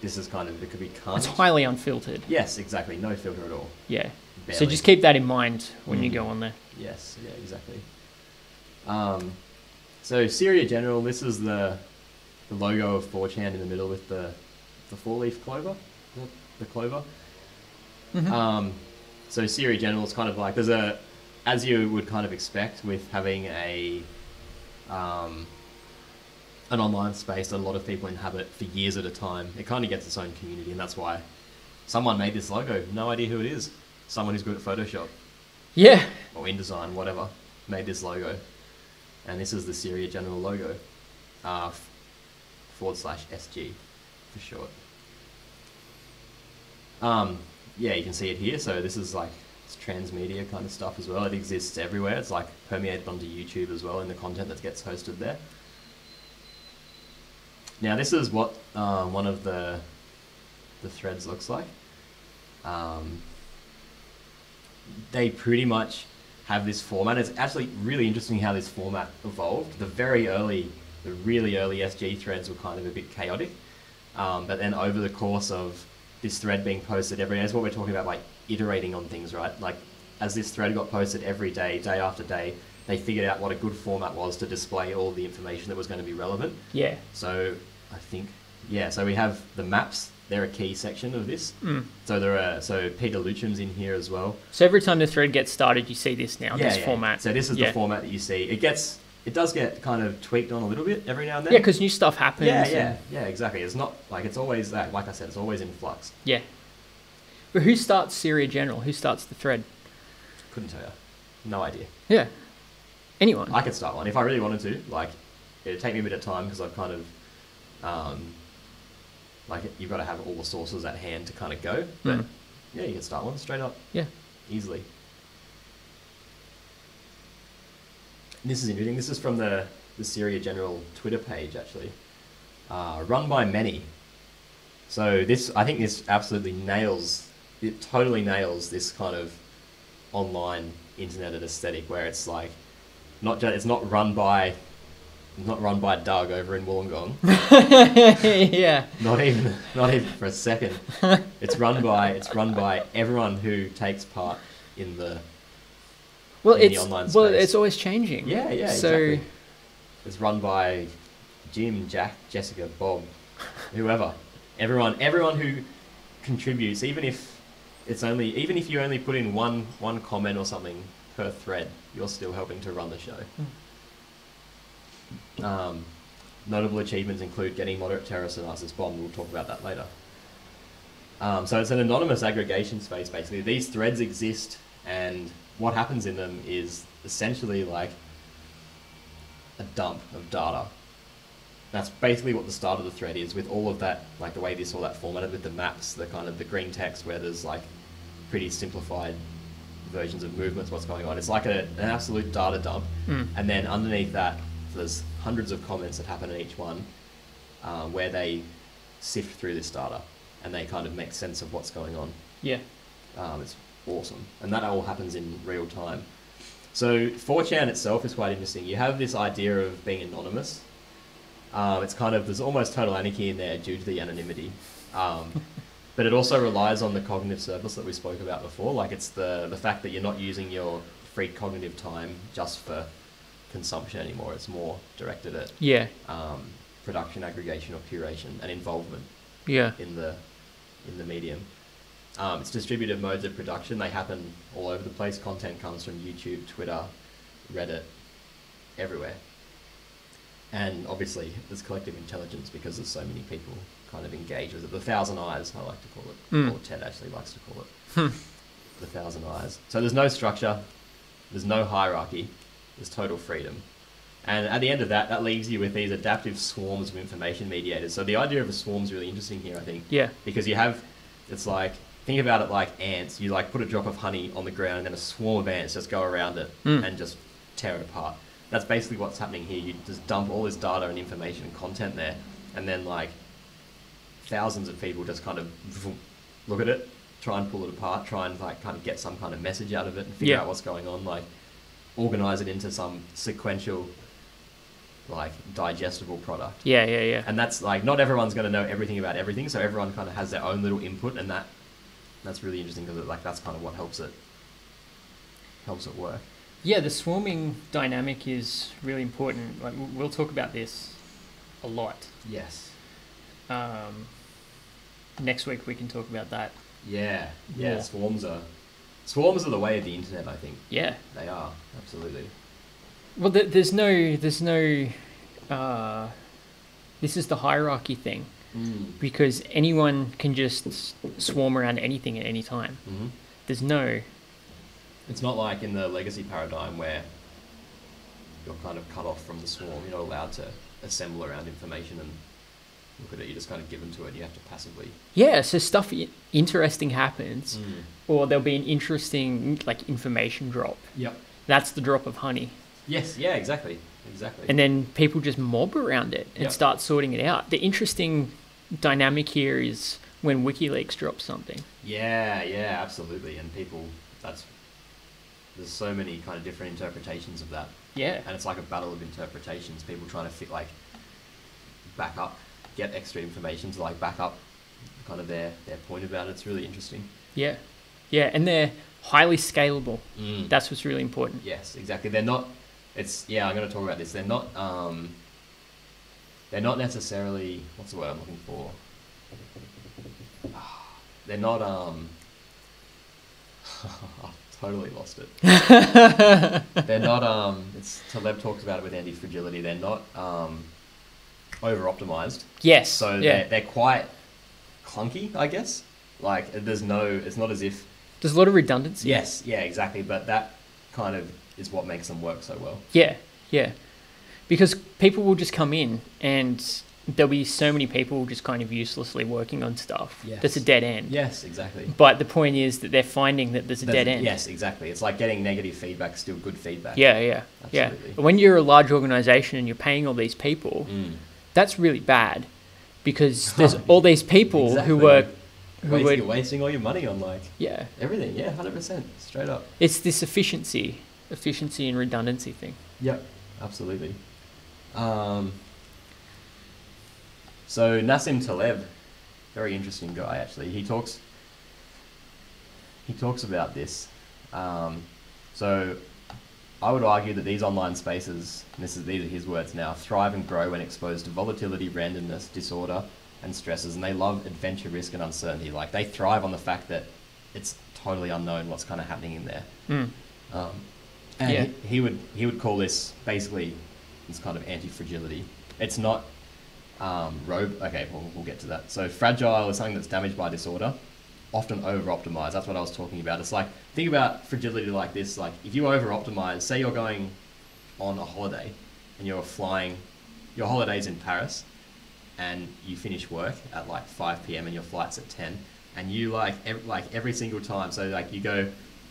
this is kind of it could be It's highly unfiltered. Yes, exactly. No filter at all. Yeah. So just keep that in mind when you Mm. go on there. Yes, yeah, exactly. Um, so Syria General, this is the the logo of 4chan in the middle with the the four leaf clover, the, the clover. Um, so Syria General is kind of like there's a, as you would kind of expect with having a, um, an online space that a lot of people inhabit for years at a time. It kind of gets its own community, and that's why someone made this logo. No idea who it is. Someone who's good at Photoshop Yeah. or InDesign, whatever, made this logo. And this is the Syria General logo, uh, forward slash SG for short. Um, yeah, you can see it here. So this is like it's transmedia kind of stuff as well. It exists everywhere. It's like permeated onto YouTube as well in the content that gets hosted there. Now this is what uh, one of the the threads looks like. Um, they pretty much have this format. It's actually really interesting how this format evolved. The very early, the really early SG threads were kind of a bit chaotic, um, but then over the course of this thread being posted every day, is what we're talking about, like iterating on things, right? Like as this thread got posted every day, day after day, they figured out what a good format was to display all the information that was going to be relevant. Yeah. So I think, yeah. So we have the maps. They're a key section of this. Mm. So there are so Petolucem's in here as well. So every time the thread gets started, you see this now, this format. So this is yeah. the format that you see. It gets, it does get kind of tweaked on a little bit every now and then. Yeah, because new stuff happens. yeah, yeah, yeah, exactly. It's not like it's always that. Like I said, it's always in flux. yeah. But who starts Syria General? Who starts the thread? Couldn't tell you. No idea. Yeah. Anyone. I could start one if I really wanted to. Like, it'd take me a bit of time because I've kind of, um, like you've got to have all the sources at hand to kind of go. But Mm. yeah, you can start one straight up. Yeah. easily. This is interesting. This is from the, the Syria General Twitter page, actually. Uh, run by many. So this, I think this absolutely nails, it totally nails this kind of online internet aesthetic where it's like, not just, it's not run by, not run by Doug over in Wollongong. [laughs] yeah. Not even, not even for a second. It's run by, it's run by everyone who takes part in the Well, in the it's online well, space. it's always changing. Yeah, yeah, So exactly. It's run by Jim, Jack, Jessica, Bob, whoever. Everyone, everyone who contributes, even if it's only, even if you only put in one one comment or something per thread, you're still helping to run the show. Hmm. Um, notable achievements include getting moderate terrorist and ISIS bombed. We'll talk about that later. Um, so it's an anonymous aggregation space, basically. These threads exist, and what happens in them is essentially like a dump of data. That's basically what the start of the thread is, with all of that, like the way this all that formatted with the maps, the kind of the green text where there's like pretty simplified versions of movements, what's going on. It's like a, an absolute data dump, Mm. and then underneath that, there's hundreds of comments that happen in each one, uh, where they sift through this data and they kind of make sense of what's going on. Yeah. Um, it's awesome. And that all happens in real time. So 4chan itself is quite interesting. You have this idea of being anonymous. Um, it's kind of, there's almost total anarchy in there due to the anonymity. Um, [laughs] but it also relies on the cognitive surplus that we spoke about before. Like it's the, the fact that you're not using your free cognitive time just for consumption anymore. It's more directed at Yeah. um, production, aggregation, or curation, and involvement Yeah. in the in the medium. Um, it's distributed modes of production. They happen all over the place. Content comes from YouTube, Twitter, Reddit, everywhere. And obviously, there's collective intelligence because there's so many people kind of engaged with it. The thousand eyes, I like to call it, Mm. or Ted actually likes to call it, Hmm. the thousand eyes. So there's no structure, there's no hierarchy, there's total freedom. And at the end of that, that leaves you with these adaptive swarms of information mediators. So the idea of a swarm is really interesting here, I think Yeah. because you have it's like think about it like ants you like put a drop of honey on the ground and then a swarm of ants just go around it Mm. and just tear it apart that's basically what's happening here you just dump all this data and information and content there and then like thousands of people just kind of look at it try and pull it apart try and like kind of get some kind of message out of it and figure Yeah. out what's going on like organize it into some sequential like digestible product Yeah. Yeah. Yeah. and that's like not everyone's going to know everything about everything so everyone kind of has their own little input and that that's really interesting because like that's kind of what helps it helps it work Yeah, the swarming dynamic is really important. Like we'll talk about this a lot. yes Um, next week we can talk about that. yeah yeah More. swarms are swarms are the way of the internet i think Yeah. they are absolutely Well, there's no, there's no. Uh, this is the hierarchy thing because anyone can just swarm around anything at any time. hmm There's no. it's not like in the legacy paradigm where you're kind of cut off from the swarm you're not allowed to assemble around information and look at it you're just kind of given to it you have to passively Yeah, so stuff interesting happens, Mm. or there'll be an interesting like information drop. yep That's the drop of honey. yes yeah exactly exactly and then people just mob around it and Yeah. start sorting it out. The interesting dynamic here is when WikiLeaks drops something. Yeah, yeah, absolutely. And people, that's there's so many kind of different interpretations of that, Yeah, and it's like a battle of interpretations. People trying to fit like back up, get extra information to like back up kind of their their point about it. It's really interesting. yeah, yeah, and they're highly scalable. Mm. That's what's really important. yes, exactly. They're not. It's yeah. I'm going to talk about this. They're not. Um, they're not necessarily. What's the word I'm looking for? [sighs] They're not. Um, I've [laughs] totally lost it. [laughs] they're not. Um, it's Taleb talks about it with anti fragility. They're not um, over optimized. Yes. So yeah. they're, they're quite clunky, I guess. Like there's no. It's not as if. There's a lot of redundancy. Yes. Yeah. Exactly. But that kind of is what makes them work so well. Yeah. Yeah. Because people will just come in and there'll be so many people just kind of uselessly working on stuff. That's a dead end. Yes. Exactly. But the point is that they're finding that there's a dead end. Yes, exactly. It's like getting negative feedback, still good feedback. Yeah, yeah, yeah. Absolutely. But when you're a large organization and you're paying all these people, Mm. That's really bad because [laughs] there's all these people Exactly. who work who Wasting, you're wasting all your money on like yeah everything. Yeah, hundred percent, straight up. it's this efficiency efficiency and redundancy thing Yep, absolutely. Um, so Nassim Taleb, very interesting guy actually. He talks. He talks about this. Um, so I would argue that these online spaces, this is these are his words now, thrive and grow when exposed to volatility, randomness, disorder, and stresses, and they love adventure, risk, and uncertainty. Like they thrive on the fact that it's totally unknown what's kind of happening in there. mm. Um, and Yeah. he, he would he would call this basically this kind of anti-fragility. It's not um, robe. Okay, we'll, we'll get to that. So fragile is something that's damaged by disorder, often over-optimized. That's what I was talking about. It's like think about fragility like this. Like if you over-optimize, say you're going on a holiday and you're flying, your holiday's in Paris, and you finish work at like 5 p.m. and your flight's at 10, and you like ev- like every single time. So like you go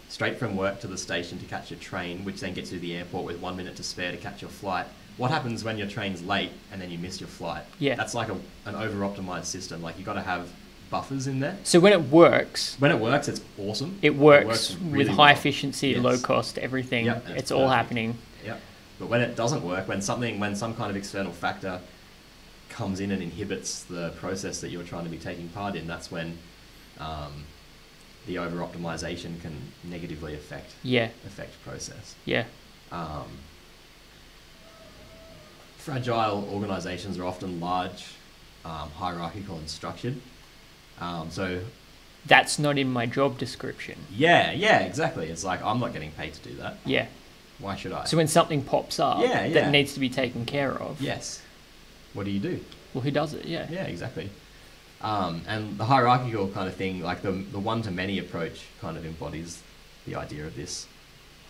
straight from work to the station to catch a train, which then gets you to the airport with one minute to spare to catch your flight. what happens when your train's late and then you miss your flight? Yeah. That's like a, an over optimized system. Like you got to have buffers in there. So when it works, When it works, it's awesome. it works, really with high well. efficiency, Yes. low cost, everything. Yep, it's it's all happening. Yep. But when it doesn't work, when something, when some kind of external factor comes in and inhibits the process that you're trying to be taking part in, that's when um, the over optimization can negatively affect Yeah, affect process. yeah, Um, fragile organizations are often large, um, hierarchical, and structured. Um, so that's not in my job description. yeah, yeah, exactly. It's like I'm not getting paid to do that. Yeah. Why should I? So when something pops up Yeah, yeah. that needs to be taken care of, yes. What do you do? well, who does it? Yeah. Yeah, exactly. Um, and the hierarchical kind of thing, like the the one to many approach, kind of embodies the idea of this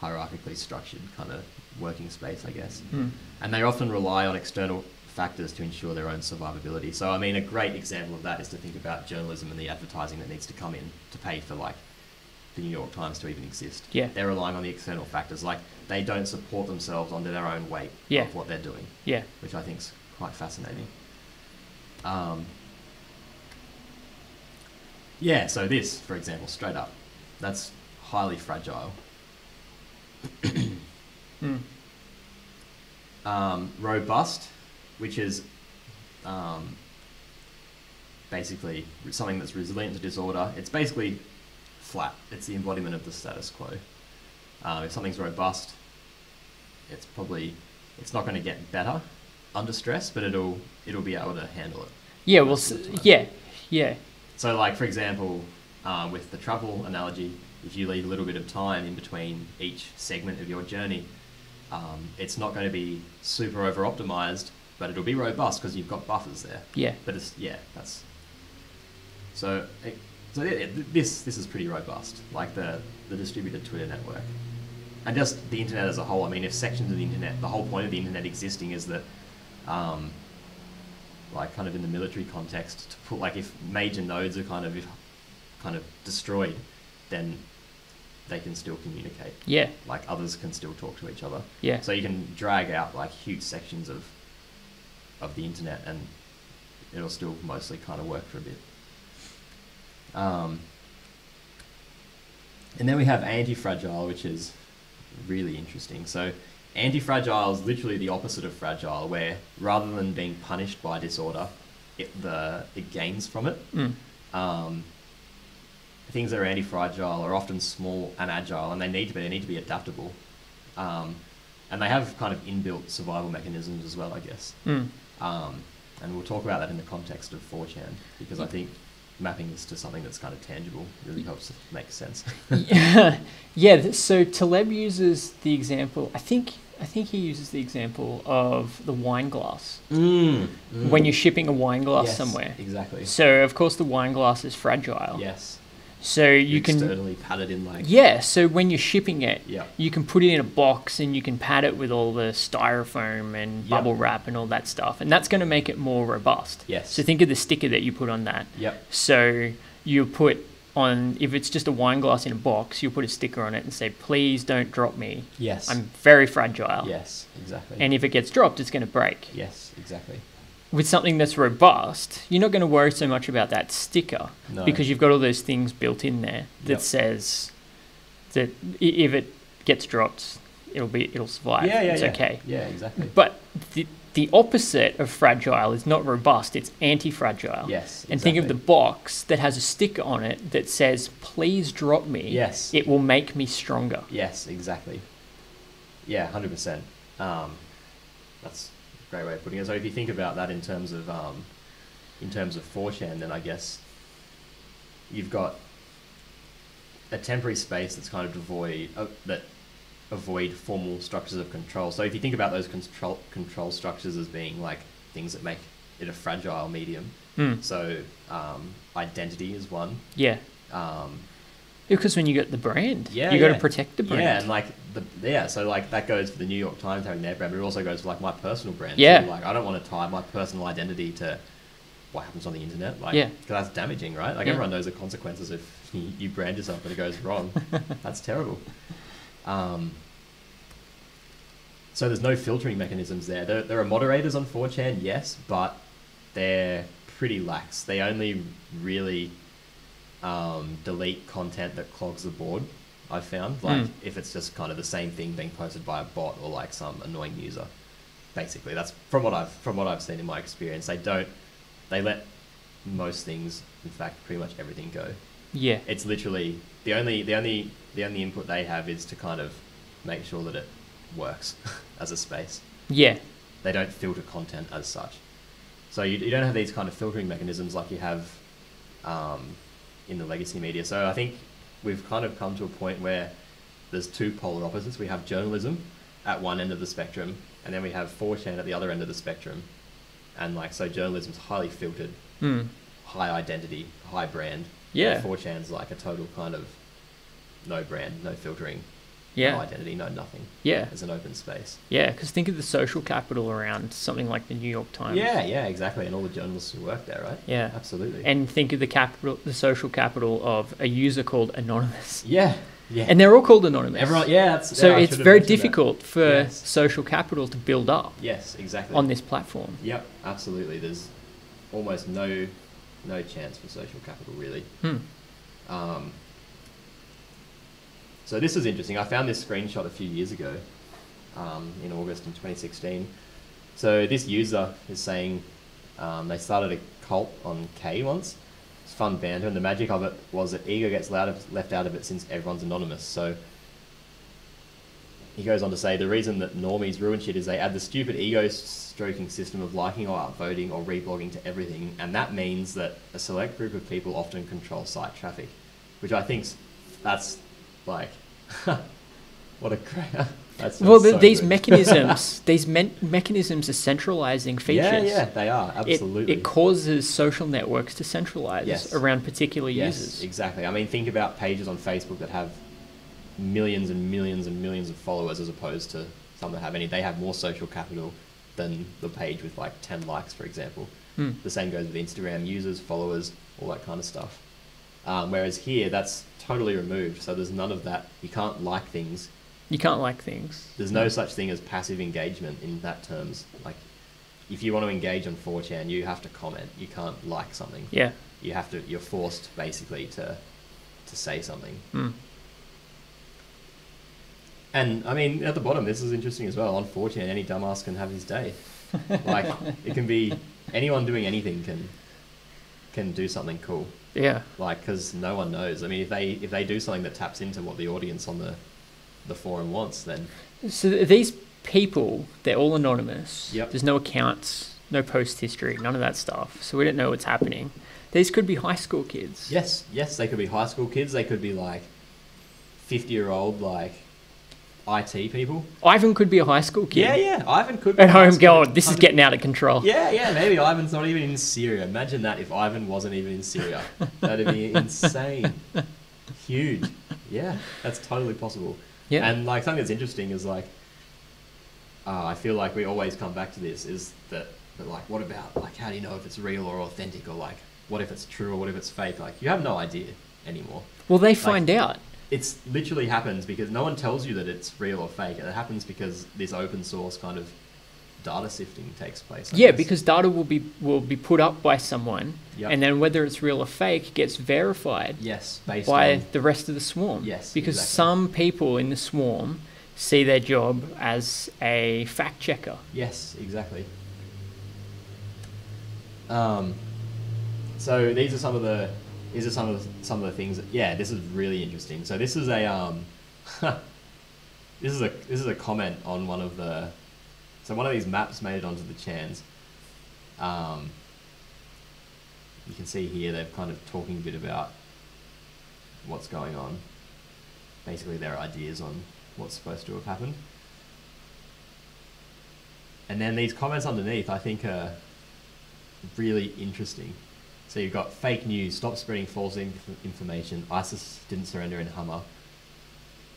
hierarchically structured kind of working space, I guess. Hmm. And they often rely on external factors to ensure their own survivability. So, I mean, a great example of that is to think about journalism and the advertising that needs to come in to pay for, like, the New York Times to even exist. Yeah. They're relying on the external factors. Like, they don't support themselves under their own weight Yeah. of what they're doing, Yeah. which I think is quite fascinating. Um, yeah, so this, for example, straight up, that's highly fragile. Hmm. um, robust, which is um, basically something that's resilient to disorder. It's basically flat. It's the embodiment of the status quo. Um, if something's robust, it's probably it's not going to get better under stress, but it'll it'll be able to handle it. Yeah. Well, most s- of the time. yeah. Yeah. So, like for example, uh, with the travel analogy, if you leave a little bit of time in between each segment of your journey, um, it's not going to be super over optimized, but it'll be robust because you've got buffers there. Yeah. But it's yeah, that's so. It, so yeah, it- this this is pretty robust, like the the distributed Twitter network, and just the internet as a whole. I mean, if sections of the internet, the whole point of the internet existing is that, um, like kind of in the military context, to put like if major nodes are kind of if, kind of destroyed, then they can still communicate. Yeah. Like others can still talk to each other. Yeah. So you can drag out like huge sections of of the internet, and it'll still mostly kind of work for a bit. Um, and then we have anti-fragile, which is really interesting. So anti-fragile is literally the opposite of fragile, where rather than being punished by disorder, it the it gains from it. Mm. Um, things that are anti-fragile are often small and agile, and they need to be. They need to be adaptable, um, and they have kind of inbuilt survival mechanisms as well, I guess. Mm. Um, and we'll talk about that in the context of 4chan because I think mapping this to something that's kind of tangible really helps make sense. [laughs] yeah, yeah. So Taleb uses the example. I think I think he uses the example of the wine glass mm, when you're shipping a wine glass Yes, somewhere. Exactly. So of course the wine glass is fragile. Yes. So you can externally padded in like. yeah. So when you're shipping it, Yeah. you can put it in a box and you can pad it with all the styrofoam and Yep. bubble wrap and all that stuff, and that's going to make it more robust. Yes. So think of the sticker that you put on that. Yep. So you put on if it's just a wine glass in a box, you'll put a sticker on it and say, "Please don't drop me. Yes. I'm very fragile." Yes. Exactly. And if it gets dropped, it's going to break. yes. Exactly. With something that's robust, you're not going to worry so much about that sticker No. because you've got all those things built in there that Yep. says that if it gets dropped, it'll be it'll survive. yeah. Yeah. it's yeah. okay. Yeah. Exactly. But the the opposite of fragile is not robust; it's anti-fragile. yes. And think of the box that has a sticker on it that says, "Please drop me. Yes. It will make me stronger." Yes, exactly. Yeah, hundred percent. Um, that's a great way of putting it. So if you think about that in terms of um, in terms of 4chan, then I guess you've got a temporary space that's kind of devoid uh, that avoid formal structures of control. So if you think about those control control structures as being like things that make it a fragile medium. Mm. So um, identity is one. Yeah. Um, Because when you get the brand, Yeah, you got to yeah. protect the brand. Yeah, and like the yeah, so like that goes for the New York Times having their brand, but it also goes for like my personal brand. too. Yeah. like I don't want to tie my personal identity to what happens on the internet. Like, Yeah. because that's damaging, right? Like Yeah. everyone knows the consequences if you, you brand yourself and it goes wrong. [laughs] that's terrible. Um, so there's no filtering mechanisms there. There, there are moderators on 4chan, yes, but they're pretty lax. They only really um, delete content that clogs the board. I've found like Mm. if it's just kind of the same thing being posted by a bot or like some annoying user. Basically, that's from what I've from what I've seen in my experience. They don't. They let most things, in fact, pretty much everything go. Yeah. It's literally the only the only the only input they have is to kind of make sure that it works [laughs] as a space. Yeah. They don't filter content as such. So you, you don't have these kind of filtering mechanisms like you have um, in the legacy media. So I think we've kind of come to a point where there's two polar opposites. We have journalism at one end of the spectrum, and then we have 4chan at the other end of the spectrum. And like so, journalism's highly filtered, Hmm. high identity, high brand. Yeah. 4chan's like a total kind of no brand, no filtering, Yeah. no identity, no nothing. Yeah. as an open space. Yeah. Because think of the social capital around something like the New York Times. Yeah, yeah, exactly. And all the journalists who work there, right? Yeah. Absolutely. And think of the capital, the social capital of a user called Anonymous. yeah, yeah. And they're all called Anonymous. Everyone, yeah, that's, So yeah, it's very mentioned that. difficult for Yes. social capital to build up Yes, exactly. on this platform. Yep, absolutely. There's almost no no chance for social capital really. Hmm. Um, so this is interesting. I found this screenshot a few years ago, um, in August in 2016. So this user is saying um, they started a cult on K once. It's fun banter, and the magic of it was that ego gets loud left out of it since everyone's anonymous. So he goes on to say the reason that normies ruin shit is they add the stupid ego stroking system of liking or upvoting or reblogging to everything, and that means that a select group of people often control site traffic, which I think that's like [laughs] what a crap. [laughs] That's Well, so these good. mechanisms, [laughs] these men- mechanisms are centralizing features. Yeah, yeah, they are absolutely. It, causes social networks to centralize Yes. around particular yes, users. exactly. I mean, think about pages on Facebook that have millions and millions and millions of followers, as opposed to some that have any. They have more social capital than the page with like ten likes, for example. Hmm. The same goes with Instagram users, followers, all that kind of stuff. Um, whereas here, that's totally removed. So there's none of that. You can't like things. You can't like things. There's no such thing as passive engagement in that terms. Like, if you want to engage on 4chan, you have to comment. You can't like something. Yeah. You have to. You're forced basically to to say something. Hmm. And I mean, at the bottom, this is interesting as well. On 4chan, any dumbass can have his day. like, [laughs] it can be anyone doing anything can can do something cool. Yeah. Like, because no one knows. I mean, if they if they do something that taps into what the audience on the the forum wants, then So these people, they're all anonymous. Yep. There's no accounts, no post history, none of that stuff. So we don't know what's happening. These could be high school kids. yes, yes, they could be high school kids. They could be like fifty year old like IT people. Ivan could be a high school kid. Yeah, yeah. Ivan could be At home going, this is getting out of control. Yeah, yeah, maybe Ivan's not even in Syria. Imagine that if Ivan wasn't even in Syria. That'd be [laughs] insane. Huge. Yeah, that's totally possible. Yeah. And like something that's interesting is like, uh, I feel like we always come back to this is that, that like, what about like, how do you know if it's real or authentic or like, what if it's true or what if it's fake? Like, you have no idea anymore. Well, they find out. It's literally happens because no one tells you that it's real or fake. It happens because this open source kind of data sifting takes place. I Yeah, guess. because data will be will be put up by someone, Yep. and then whether it's real or fake gets verified Yes, by on the rest of the swarm. Yes, because exactly. some people in the swarm see their job as a fact checker. yes, exactly. Um, so these are some of the these are some of the, some of the things. That, yeah, this is really interesting. So this is a um, [laughs] this is a this is a comment on one of the so one of these maps made it onto the chans. Um, you can see here they're kind of talking a bit about what's going on. Basically, their ideas on what's supposed to have happened. And then these comments underneath, I think, are really interesting. So you've got fake news, stop spreading false inf- information. ISIS didn't surrender in Hama.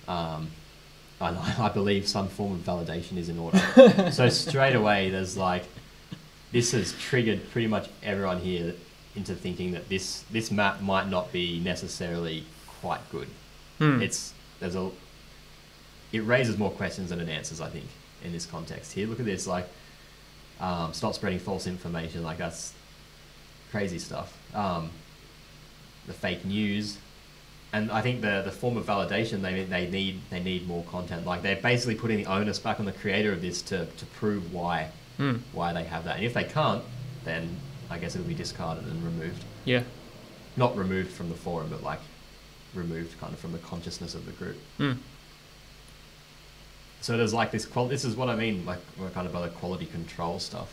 Um, and I, [laughs] I believe some form of validation is in order. [laughs] so straight away, there's like, this has triggered pretty much everyone here into thinking that this this map might not be necessarily quite good. Hmm. It's there's a it raises more questions than it answers. I think in this context here. Look at this, like, um, stop spreading false information. Like that's crazy stuff. Um, the fake news, and I think the the form of validation they they need they need more content. Like they're basically putting the onus back on the creator of this to to prove why Hmm. why they have that. And if they can't, then I guess it'll be discarded and removed. Yeah. Not removed from the forum, but like removed kind of from the consciousness of the group. Hmm. So there's like this qual. This is what I mean, like kind of by the quality control stuff.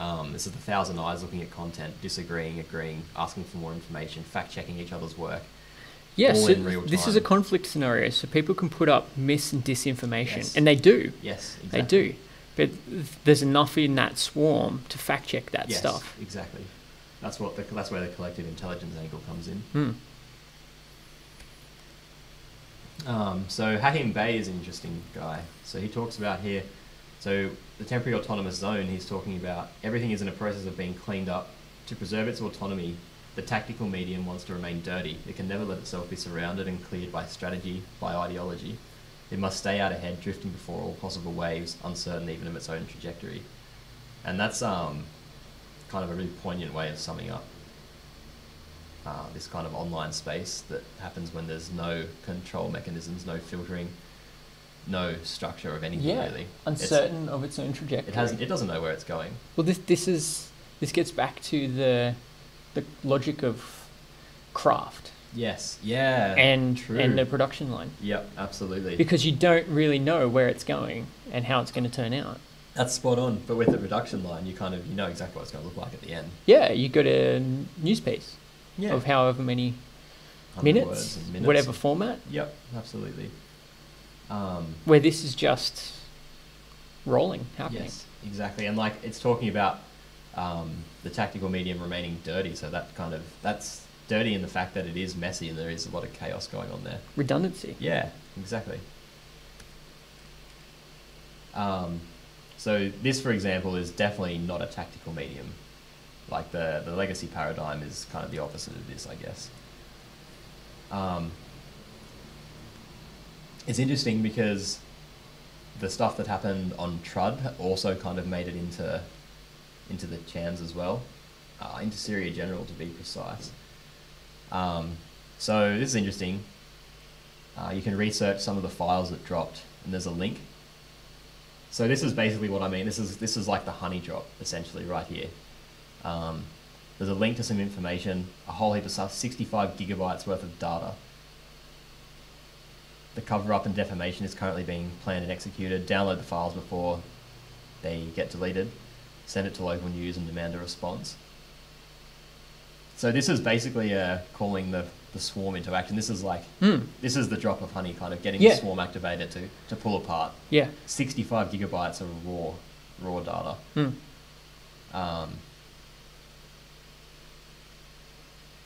Um, this is the thousand eyes looking at content, disagreeing, agreeing, asking for more information, fact checking each other's work. Yeah, so this is a conflict scenario, so people can put up mis and disinformation, Yes. and they do. Yes, exactly. They do. But there's enough in that swarm to fact check that yes, stuff. Exactly. That's what the, that's where the collective intelligence angle comes in. Hmm. Um, so Hakim Bey is an interesting guy. So he talks about here, so the temporary autonomous zone, he's talking about everything is in a process of being cleaned up. To preserve its autonomy, the tactical medium wants to remain dirty. It can never let itself be surrounded and cleared by strategy, by ideology. It must stay out ahead, drifting before all possible waves, uncertain even of its own trajectory. And that's um, kind of a really poignant way of summing up uh, this kind of online space that happens when there's no control mechanisms, no filtering, no structure of anything Yeah, really. It's- uncertain of its own trajectory. it hasn't. It doesn't know where it's going. Well, this this is this gets back to the the logic of craft Yes. Yeah. and true. and the production line Yep. Absolutely. because you don't really know where it's going and how it's going to turn out. That's spot on. But with the production line, you kind of you know exactly what it's going to look like at the end. Yeah, you got a news piece of however many minutes, minutes. whatever format, Yep. Absolutely. Um, where this is just rolling, happening. Yes, exactly. And like it's talking about um, the tactical medium remaining dirty, so that kind of that's dirty in the fact that it is messy and there is a lot of chaos going on there. Redundancy. Yeah, exactly. Um, so this, for example, is definitely not a tactical medium. Like the the legacy paradigm is kind of the opposite of this, I guess. Um, it's interesting because the stuff that happened on Trud also kind of made it into into the chans as well, uh, into Syria General to be precise. Um, so this is interesting. Uh, you can research some of the files that dropped, and there's a link. So this is basically what I mean. This is this is like the honey drop essentially right here. Um, there's a link to some information, a whole heap of stuff, 65 gigabytes worth of data. The cover up and defamation is currently being planned and executed. Download the files before they get deleted. Send it to local news and demand a response. So this is basically uh, calling the, the swarm into action. This is like Hmm. this is the drop of honey, kind of getting Yeah. the swarm activated to, to pull apart. Yeah. 65 gigabytes of raw raw data. Hmm. Um,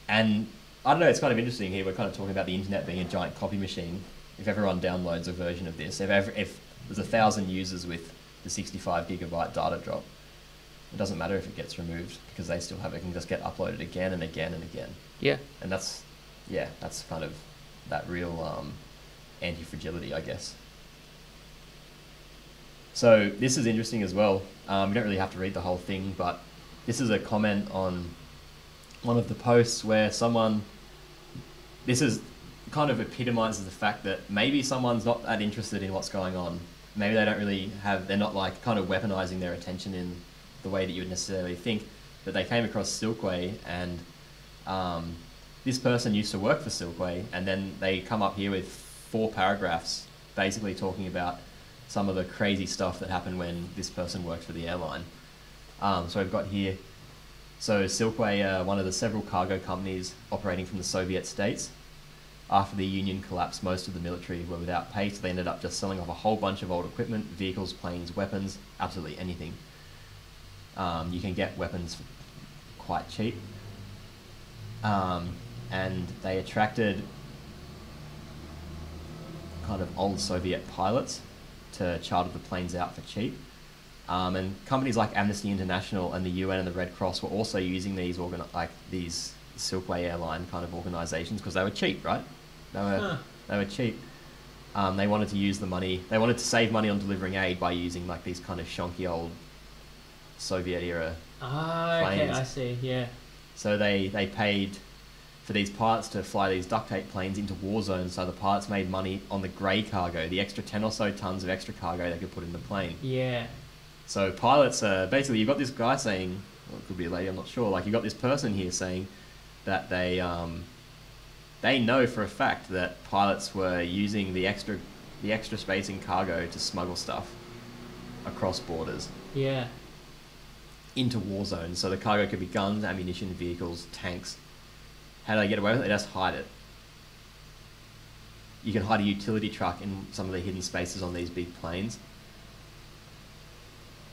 and I don't know, it's kind of interesting here. We're kind of talking about the internet being a giant copy machine. If everyone downloads a version of this, if, ever, if there's a thousand users with the 65 gigabyte data drop, it doesn't matter if it gets removed because they still have it. It can just get uploaded again and again and again. Yeah. And that's, yeah, that's kind of that real um, anti fragility, I guess. So this is interesting as well. Um, you don't really have to read the whole thing, but this is a comment on one of the posts where someone. This is kind of epitomizes the fact that maybe someone's not that interested in what's going on. Maybe they don't really have. They're not like kind of weaponizing their attention in the way that you would necessarily think. But they came across Silkway and um, this person used to work for Silkway, and then they come up here with four paragraphs basically talking about some of the crazy stuff that happened when this person worked for the airline. Um, so I've got here, so Silkway, uh, one of the several cargo companies operating from the Soviet states. After the Union collapsed, most of the military were without pay, so they ended up just selling off a whole bunch of old equipment, vehicles, planes, weapons, absolutely anything. Um, you can get weapons quite cheap. Um, and they attracted kind of old Soviet pilots to charter the planes out for cheap. Um, and companies like Amnesty International and the UN and the Red Cross were also using these like these Silkway airline kind of organizations because they were cheap, right? They were Huh. they were cheap. Um, they wanted to use the money. They wanted to save money on delivering aid by using like these kind of shonky old Soviet era. Ah, okay, Planes. I see. Yeah. So they they paid for these pilots to fly these duct tape planes into war zones. So the pilots made money on the grey cargo, the extra ten or so tons of extra cargo they could put in the plane. Yeah. So pilots, are basically, you've got this guy saying, well, it could be a lady, I'm not sure. Like you've got this person here saying that they um, they know for a fact that pilots were using the extra the extra space in cargo to smuggle stuff across borders Yeah. into war zones. So the cargo could be guns, ammunition, vehicles, tanks. How do they get away with it? They just hide it. You can hide a utility truck in some of the hidden spaces on these big planes.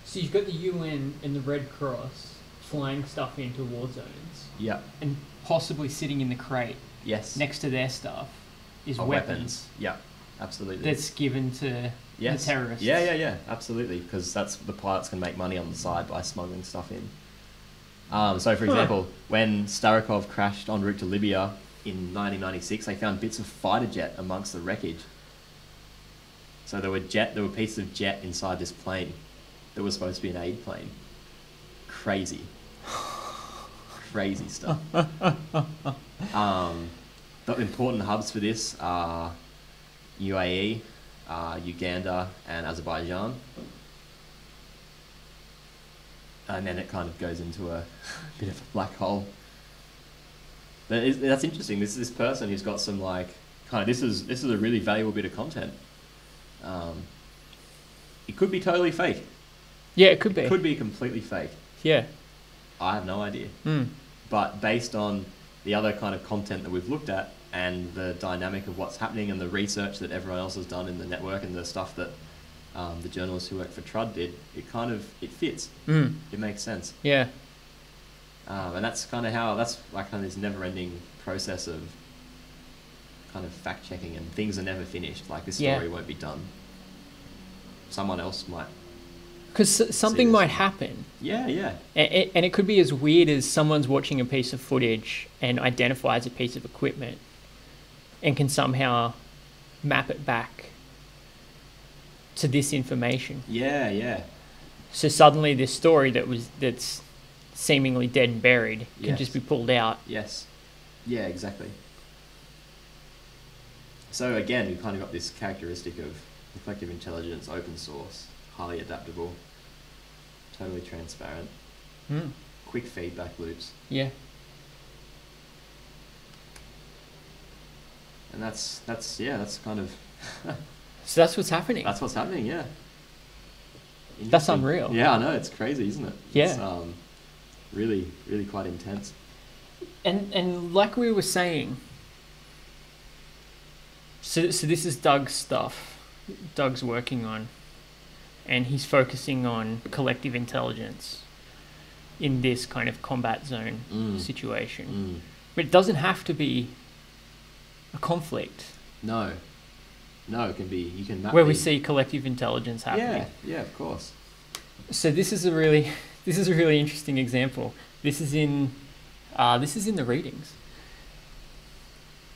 So you've got the UN and the Red Cross flying stuff into war zones Yep. and possibly sitting in the crate Yes. next to their stuff is Are weapons, Yeah, Absolutely. that's given to yes. the terrorists. Yeah, yeah, yeah. Absolutely. Because that's the pilots can make money on the side by smuggling stuff in. Um, so, for Huh. example, when Starikov crashed en route to Libya in 1996, they found bits of fighter jet amongst the wreckage. So there were jet, there were pieces of jet inside this plane that was supposed to be an aid plane. Crazy, crazy stuff. [laughs] um, the important hubs for this are UAE, uh, Uganda, and Azerbaijan. And then it kind of goes into a [laughs] bit of a black hole. But it's, that's interesting. This is this person who's got some like kind of this is this is a really valuable bit of content. Um, it could be totally fake. Yeah, it could be. It could be completely fake. Yeah. I have no idea. Mm. But based on the other kind of content that we've looked at and the dynamic of what's happening and the research that everyone else has done in the network and the stuff that um, the journalists who work for Trud did, it kind of it fits. Mm. It makes sense. Yeah. Um, and that's kind of how that's like kind of this never-ending process of kind of fact checking and things are never finished. Like this Yeah. story won't be done. Someone else might. Because something might happen. Yeah, yeah. A- a- And it could be as weird as someone's watching a piece of footage and identifies a piece of equipment and can somehow map it back to this information. Yeah, yeah. So suddenly this story that was that's seemingly dead and buried can Yes. just be pulled out. Yes. Yeah, exactly. So again, we've kind of got this characteristic of collective intelligence, open source, highly adaptable, totally transparent, Mm. quick feedback loops, Yeah. and that's that's yeah, that's kind of [laughs] So that's what's happening. that's what's happening. Yeah. That's unreal. Yeah, I know it's crazy, isn't it? Yeah. It's, um, really, really quite intense. and and like we were saying so so this is Doug's stuff Doug's working on and he's focusing on collective intelligence in this kind of combat zone Mm. situation Mm. but it doesn't have to be a conflict No. No, it can be. You can where we see collective intelligence happening Yeah, yeah, of course. so this is a really [laughs] this is a really interesting example this is in uh, this is in the readings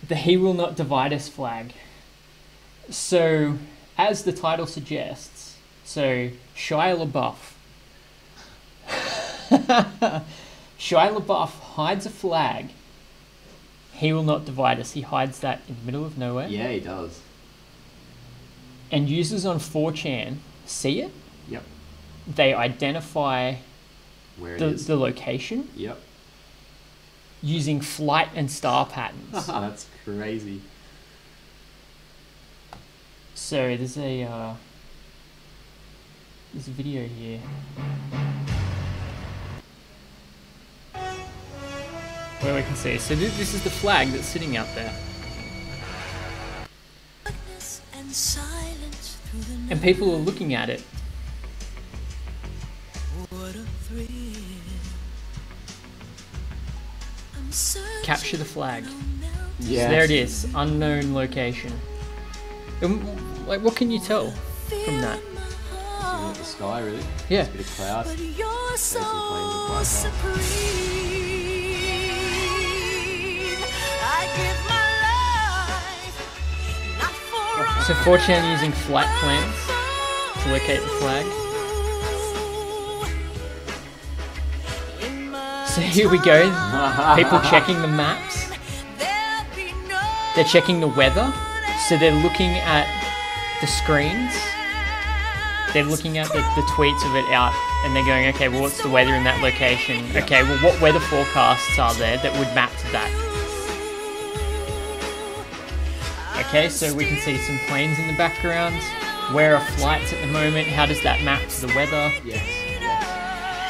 the he will not divide us flag so as the title suggests so shia labeouf [laughs] shia labeouf hides a flag he will not divide us he hides that in the middle of nowhere Yeah, he does. and users on 4chan see it Yep. they identify Where it the, is. the location Yep. using flight and star patterns. [laughs] That's crazy. so there's a uh, there's a video here. Where we can see. So this, this is the flag that's sitting out there, and the and people are looking at it. What a thrill. I'm Capture the flag. for no mountain So Yeah. there it is, unknown location. And, like, what can you tell from that? Sky, really. Yeah. Just a bit of cloud. But you're some so that fly supreme. I give my life not for So 4chan using flight plans to locate the flag. So here we go. People checking the maps. They're checking the weather. So they're looking at the screens. They're looking at the, the tweets of it out and they're going, okay, well, what's the weather in that location? Okay, well, what weather forecasts are there that would map to that? Okay, so we can see some planes in the background. Where are flights at the moment? How does that map to the weather? Yes.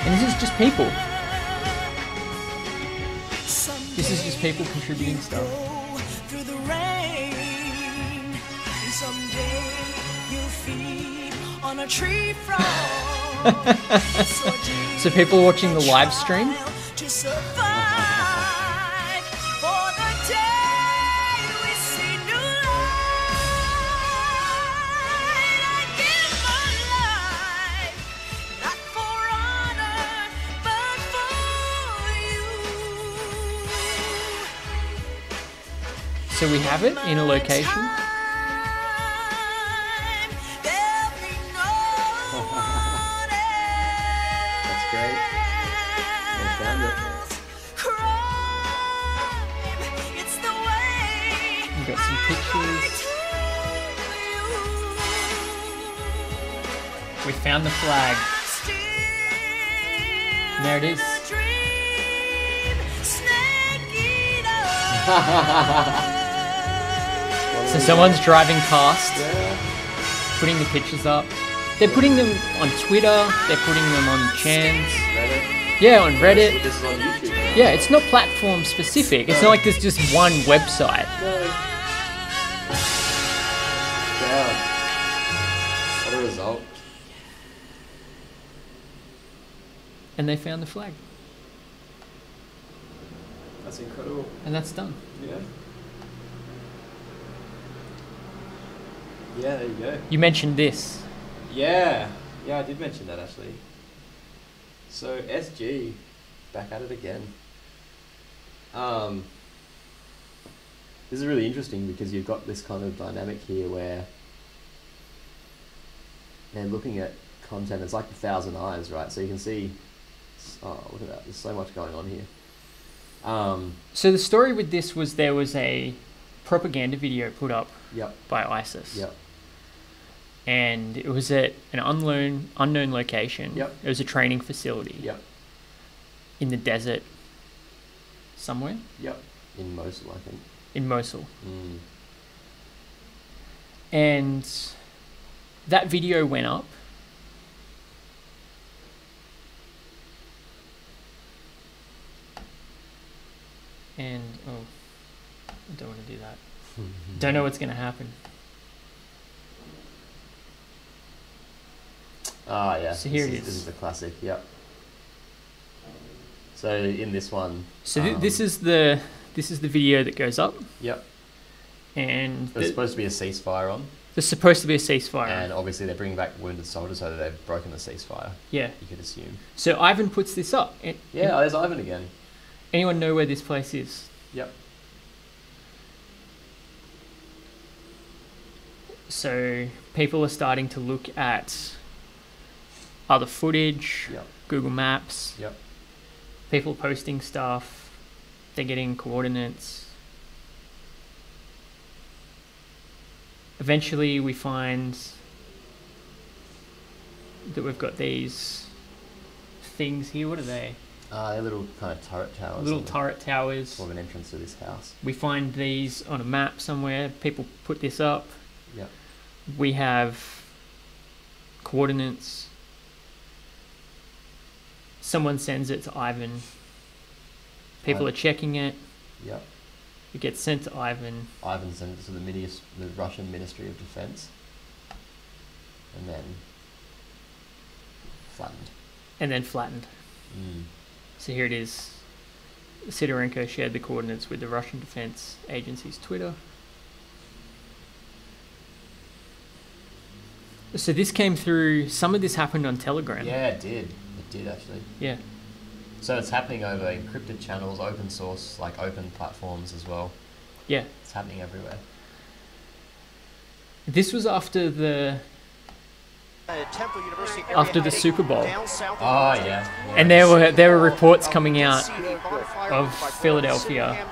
And this is just people. This is just people contributing stuff. [laughs] so people watching the live stream. to survive for the day we see new light. I give my life not for honor, but for you. So we have it in a location. There it is. [laughs] So someone's driving past, Yeah. putting the pictures up. They're putting them on Twitter. They're putting them on Chans. Reddit. Yeah, on Reddit. This is on YouTube. Yeah, it's not platform specific. It's not like there's just one website. And they found the flag. That's incredible. And that's done. Yeah. Yeah, there you go. You mentioned this. Yeah, yeah, I did mention that actually. So SG, back at it again. Um, this is really interesting because you've got this kind of dynamic here where they're looking at content. It's like a thousand eyes, right? So you can see. Oh, look at that! There's so much going on here. Um, So the story with this was there was a propaganda video put up yep, by ISIS. yep, And it was at an unknown unknown location. Yep. It was a training facility yep, in the desert somewhere yep. In Mosul, I think. in Mosul. Mm. And that video went up. And oh, I don't want to do that. Don't know what's going to happen. Ah, yeah. So here this it is. This is. is the classic. Yep. So in this one. So th- this um, is the this is the video that goes up, Yep. and There's th- supposed to be a ceasefire on, there's supposed to be a ceasefire. and obviously they're bringing back wounded soldiers, so they've broken the ceasefire. yeah. You could assume. So Ivan puts this up. A- Yeah, there's Ivan again. Anyone know where this place is? Yep. So people are starting to look at other footage, Yep. Google Maps, Yep. people posting stuff, they're getting coordinates. Eventually, we find that we've got these things here. What are they? Uh, they're little kind of turret towers. Little turret towers. Sort of an entrance to this house. We find these on a map somewhere. People put this up. Yep. We have coordinates. Someone sends it to Ivan. People Right. are checking it. Yep. It gets sent to Ivan. Ivan sends it to the, Minis- the Russian Ministry of Defense. And then flattened. and then flattened. Mm. So here it is. Sidorenko shared the coordinates with the Russian Defense Agency's Twitter. So this came through. Some of this happened on Telegram. Yeah, it did. It did actually. Yeah. So it's happening over encrypted channels, open source, like open platforms as well. Yeah. It's happening everywhere. This was after the Temple University area After the Super Bowl. down Oh yeah. yeah. and there were there were reports coming out see the bonfire of Philadelphia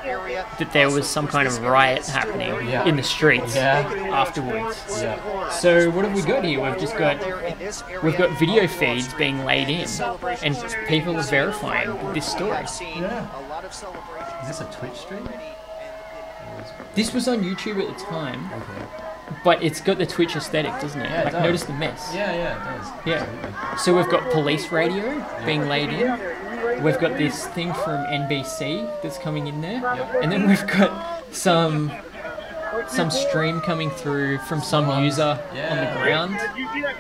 that there was some kind of riot happening Yeah. in the streets Yeah. afterwards. Yeah. So what have we got here? We've just got we've got video feeds being laid in, and people are verifying this story. Yeah. A lot of celebrations Is this a Twitch stream? This was on YouTube at the time, Okay. But it's got the Twitch aesthetic, doesn't it? Yeah, it like does. notice the mess. Yeah, yeah, it does. Yeah. Absolutely. So we've got police radio being laid in. We've got this thing from NBC that's coming in there, and then we've got some some stream coming through from some user yeah. on the ground.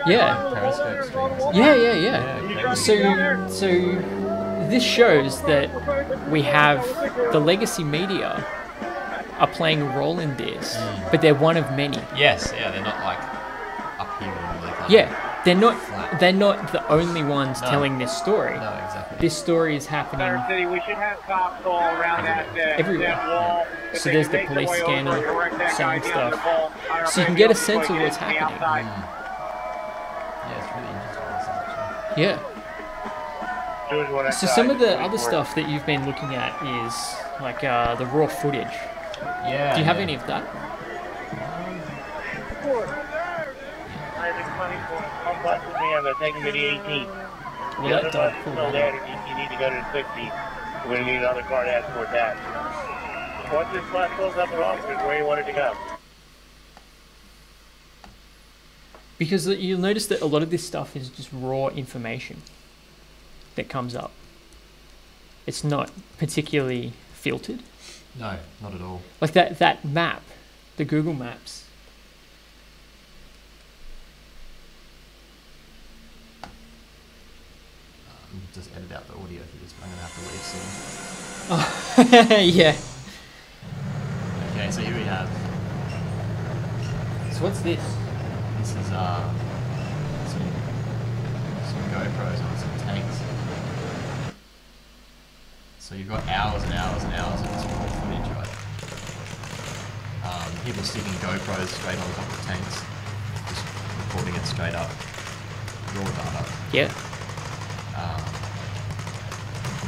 Yeah, Periscope stream. yeah, yeah, yeah. Yeah, So so this shows that we have the legacy media are playing a role in this, but they're one of many. Yes, yeah, they're not like up here and really kind Yeah, they're not Flat. they're not the only ones No. telling this story. No, exactly. This story is happening City, we should have cops all around that, uh, Everywhere. that wall. If So there's the police scanner over, direct that saying guy down the stuff. ball. So you can get a sense of what's good from the happening. outside. Yeah, it's really interesting. Actually. Yeah. So some of the other stuff that you've been looking at is like uh, the raw footage. Yeah. Do you have yeah. any of that? I 24. I'm me. I'm going to take him to the 18. Well, the that other dog bus pulled still there. You, you need to go to the 60. We're going to need another car to escort that. Once this bus pulls up at officers, where you want it to go? Because uh, you'll notice that a lot of this stuff is just raw information that comes up. It's not particularly filtered. No, not at all. Like that, that map, the Google Maps. Um, just edit out the audio for this. but I'm gonna have to leave soon. [laughs] yeah. Okay, so here we have. So what's this? This is uh, some, some GoPros on some tanks. So you've got hours and hours and hours of this footage, right? Um, people sticking GoPros straight on top of tanks, just recording it straight up, raw data. Yeah. Um,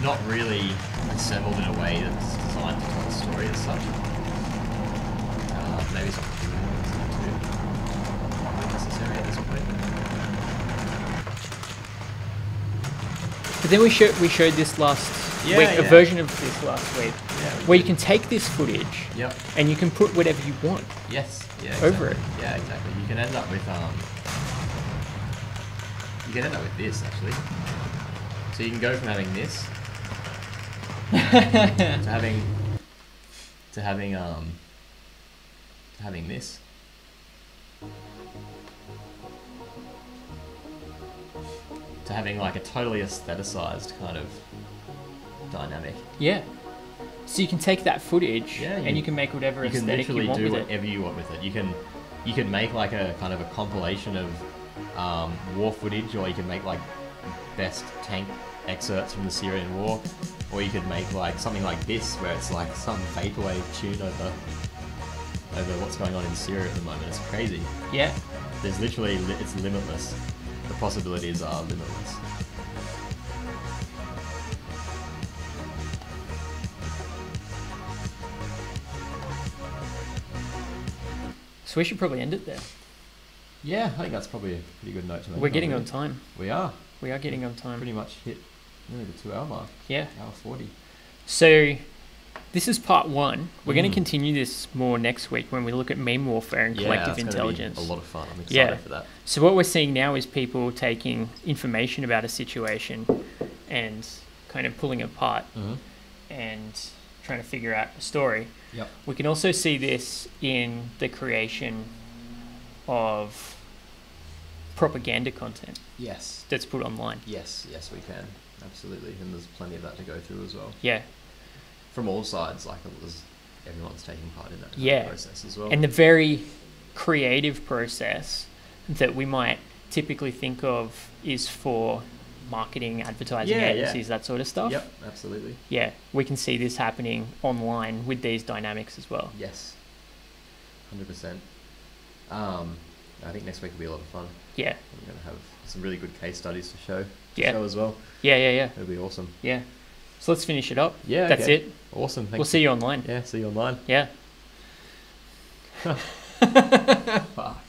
not really assembled in a way that's designed to tell a story as such. Uh, maybe some too necessary at this point. But then we showed we showed this last Yeah, week, a version of this last week, Yeah. where you can take this footage Yep. and you can put whatever you want. Yes. Yeah. Over exactly. Yeah, exactly. You can end up with um. You can end up with this actually. So you can go from having this [laughs] to having to having um to having this. To having like a totally aestheticized kind of dynamic. Yeah. So you can take that footage Yeah, and you- you can make whatever you can literally you want do with it. whatever you want with it. You can you can make like a kind of a compilation of um, war footage, or you can make like best tank excerpts from the Syrian war, or you could make like something like this, where it's like some vaporwave tune over over what's going on in Syria at the moment. It's crazy. Yeah. There's literally it's limitless. The possibilities are limitless. So we should probably end it there. Yeah, I think that's probably a pretty good note to make. We're getting it? on time. We are We are getting on time. pretty much hit nearly the two-hour mark. Yeah. Hour forty. So this is part one. We're going Mm. to continue this more next week when we look at meme warfare and collective gonna be intelligence. A lot of fun. I'm excited Yeah. for that. So what we're seeing now is people taking information about a situation and kind of pulling it apart Mm-hmm. and trying to figure out a story. Yep. We can also see this in the creation of propaganda content Yes. that's put online. Yes. Yes, we can. Absolutely. And there's plenty of that to go through as well. Yeah from all sides, like it was everyone's taking part in that yeah. process as well. And the very creative process that we might typically think of is for marketing, advertising yeah, agencies, yeah. that sort of stuff. Yep, absolutely. Yeah, we can see this happening online with these dynamics as well. Yes, hundred um, percent. I think next week will be a lot of fun. Yeah, we're gonna have some really good case studies to show. To yeah, show as well. Yeah, yeah, yeah. It'll be awesome. Yeah. So let's finish it up. Yeah, that's okay. it. Awesome. We'll see you online. Yeah, see you online. Yeah. [laughs] Fuck.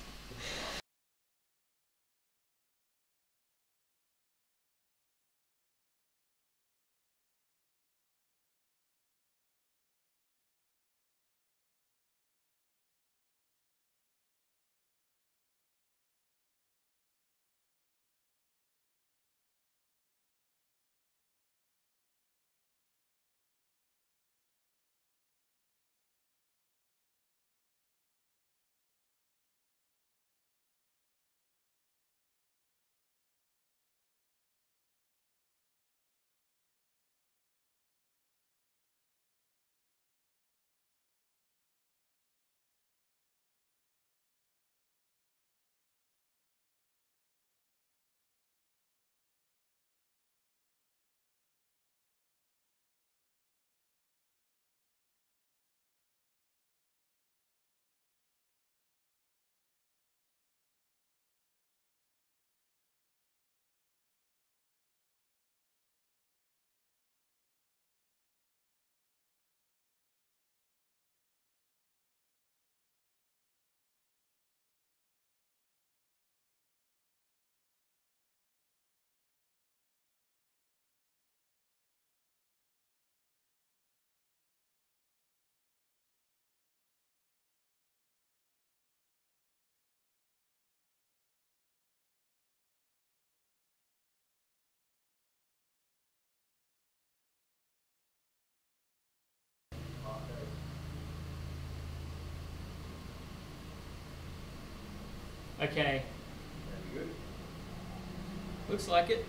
Okay. Looks like it.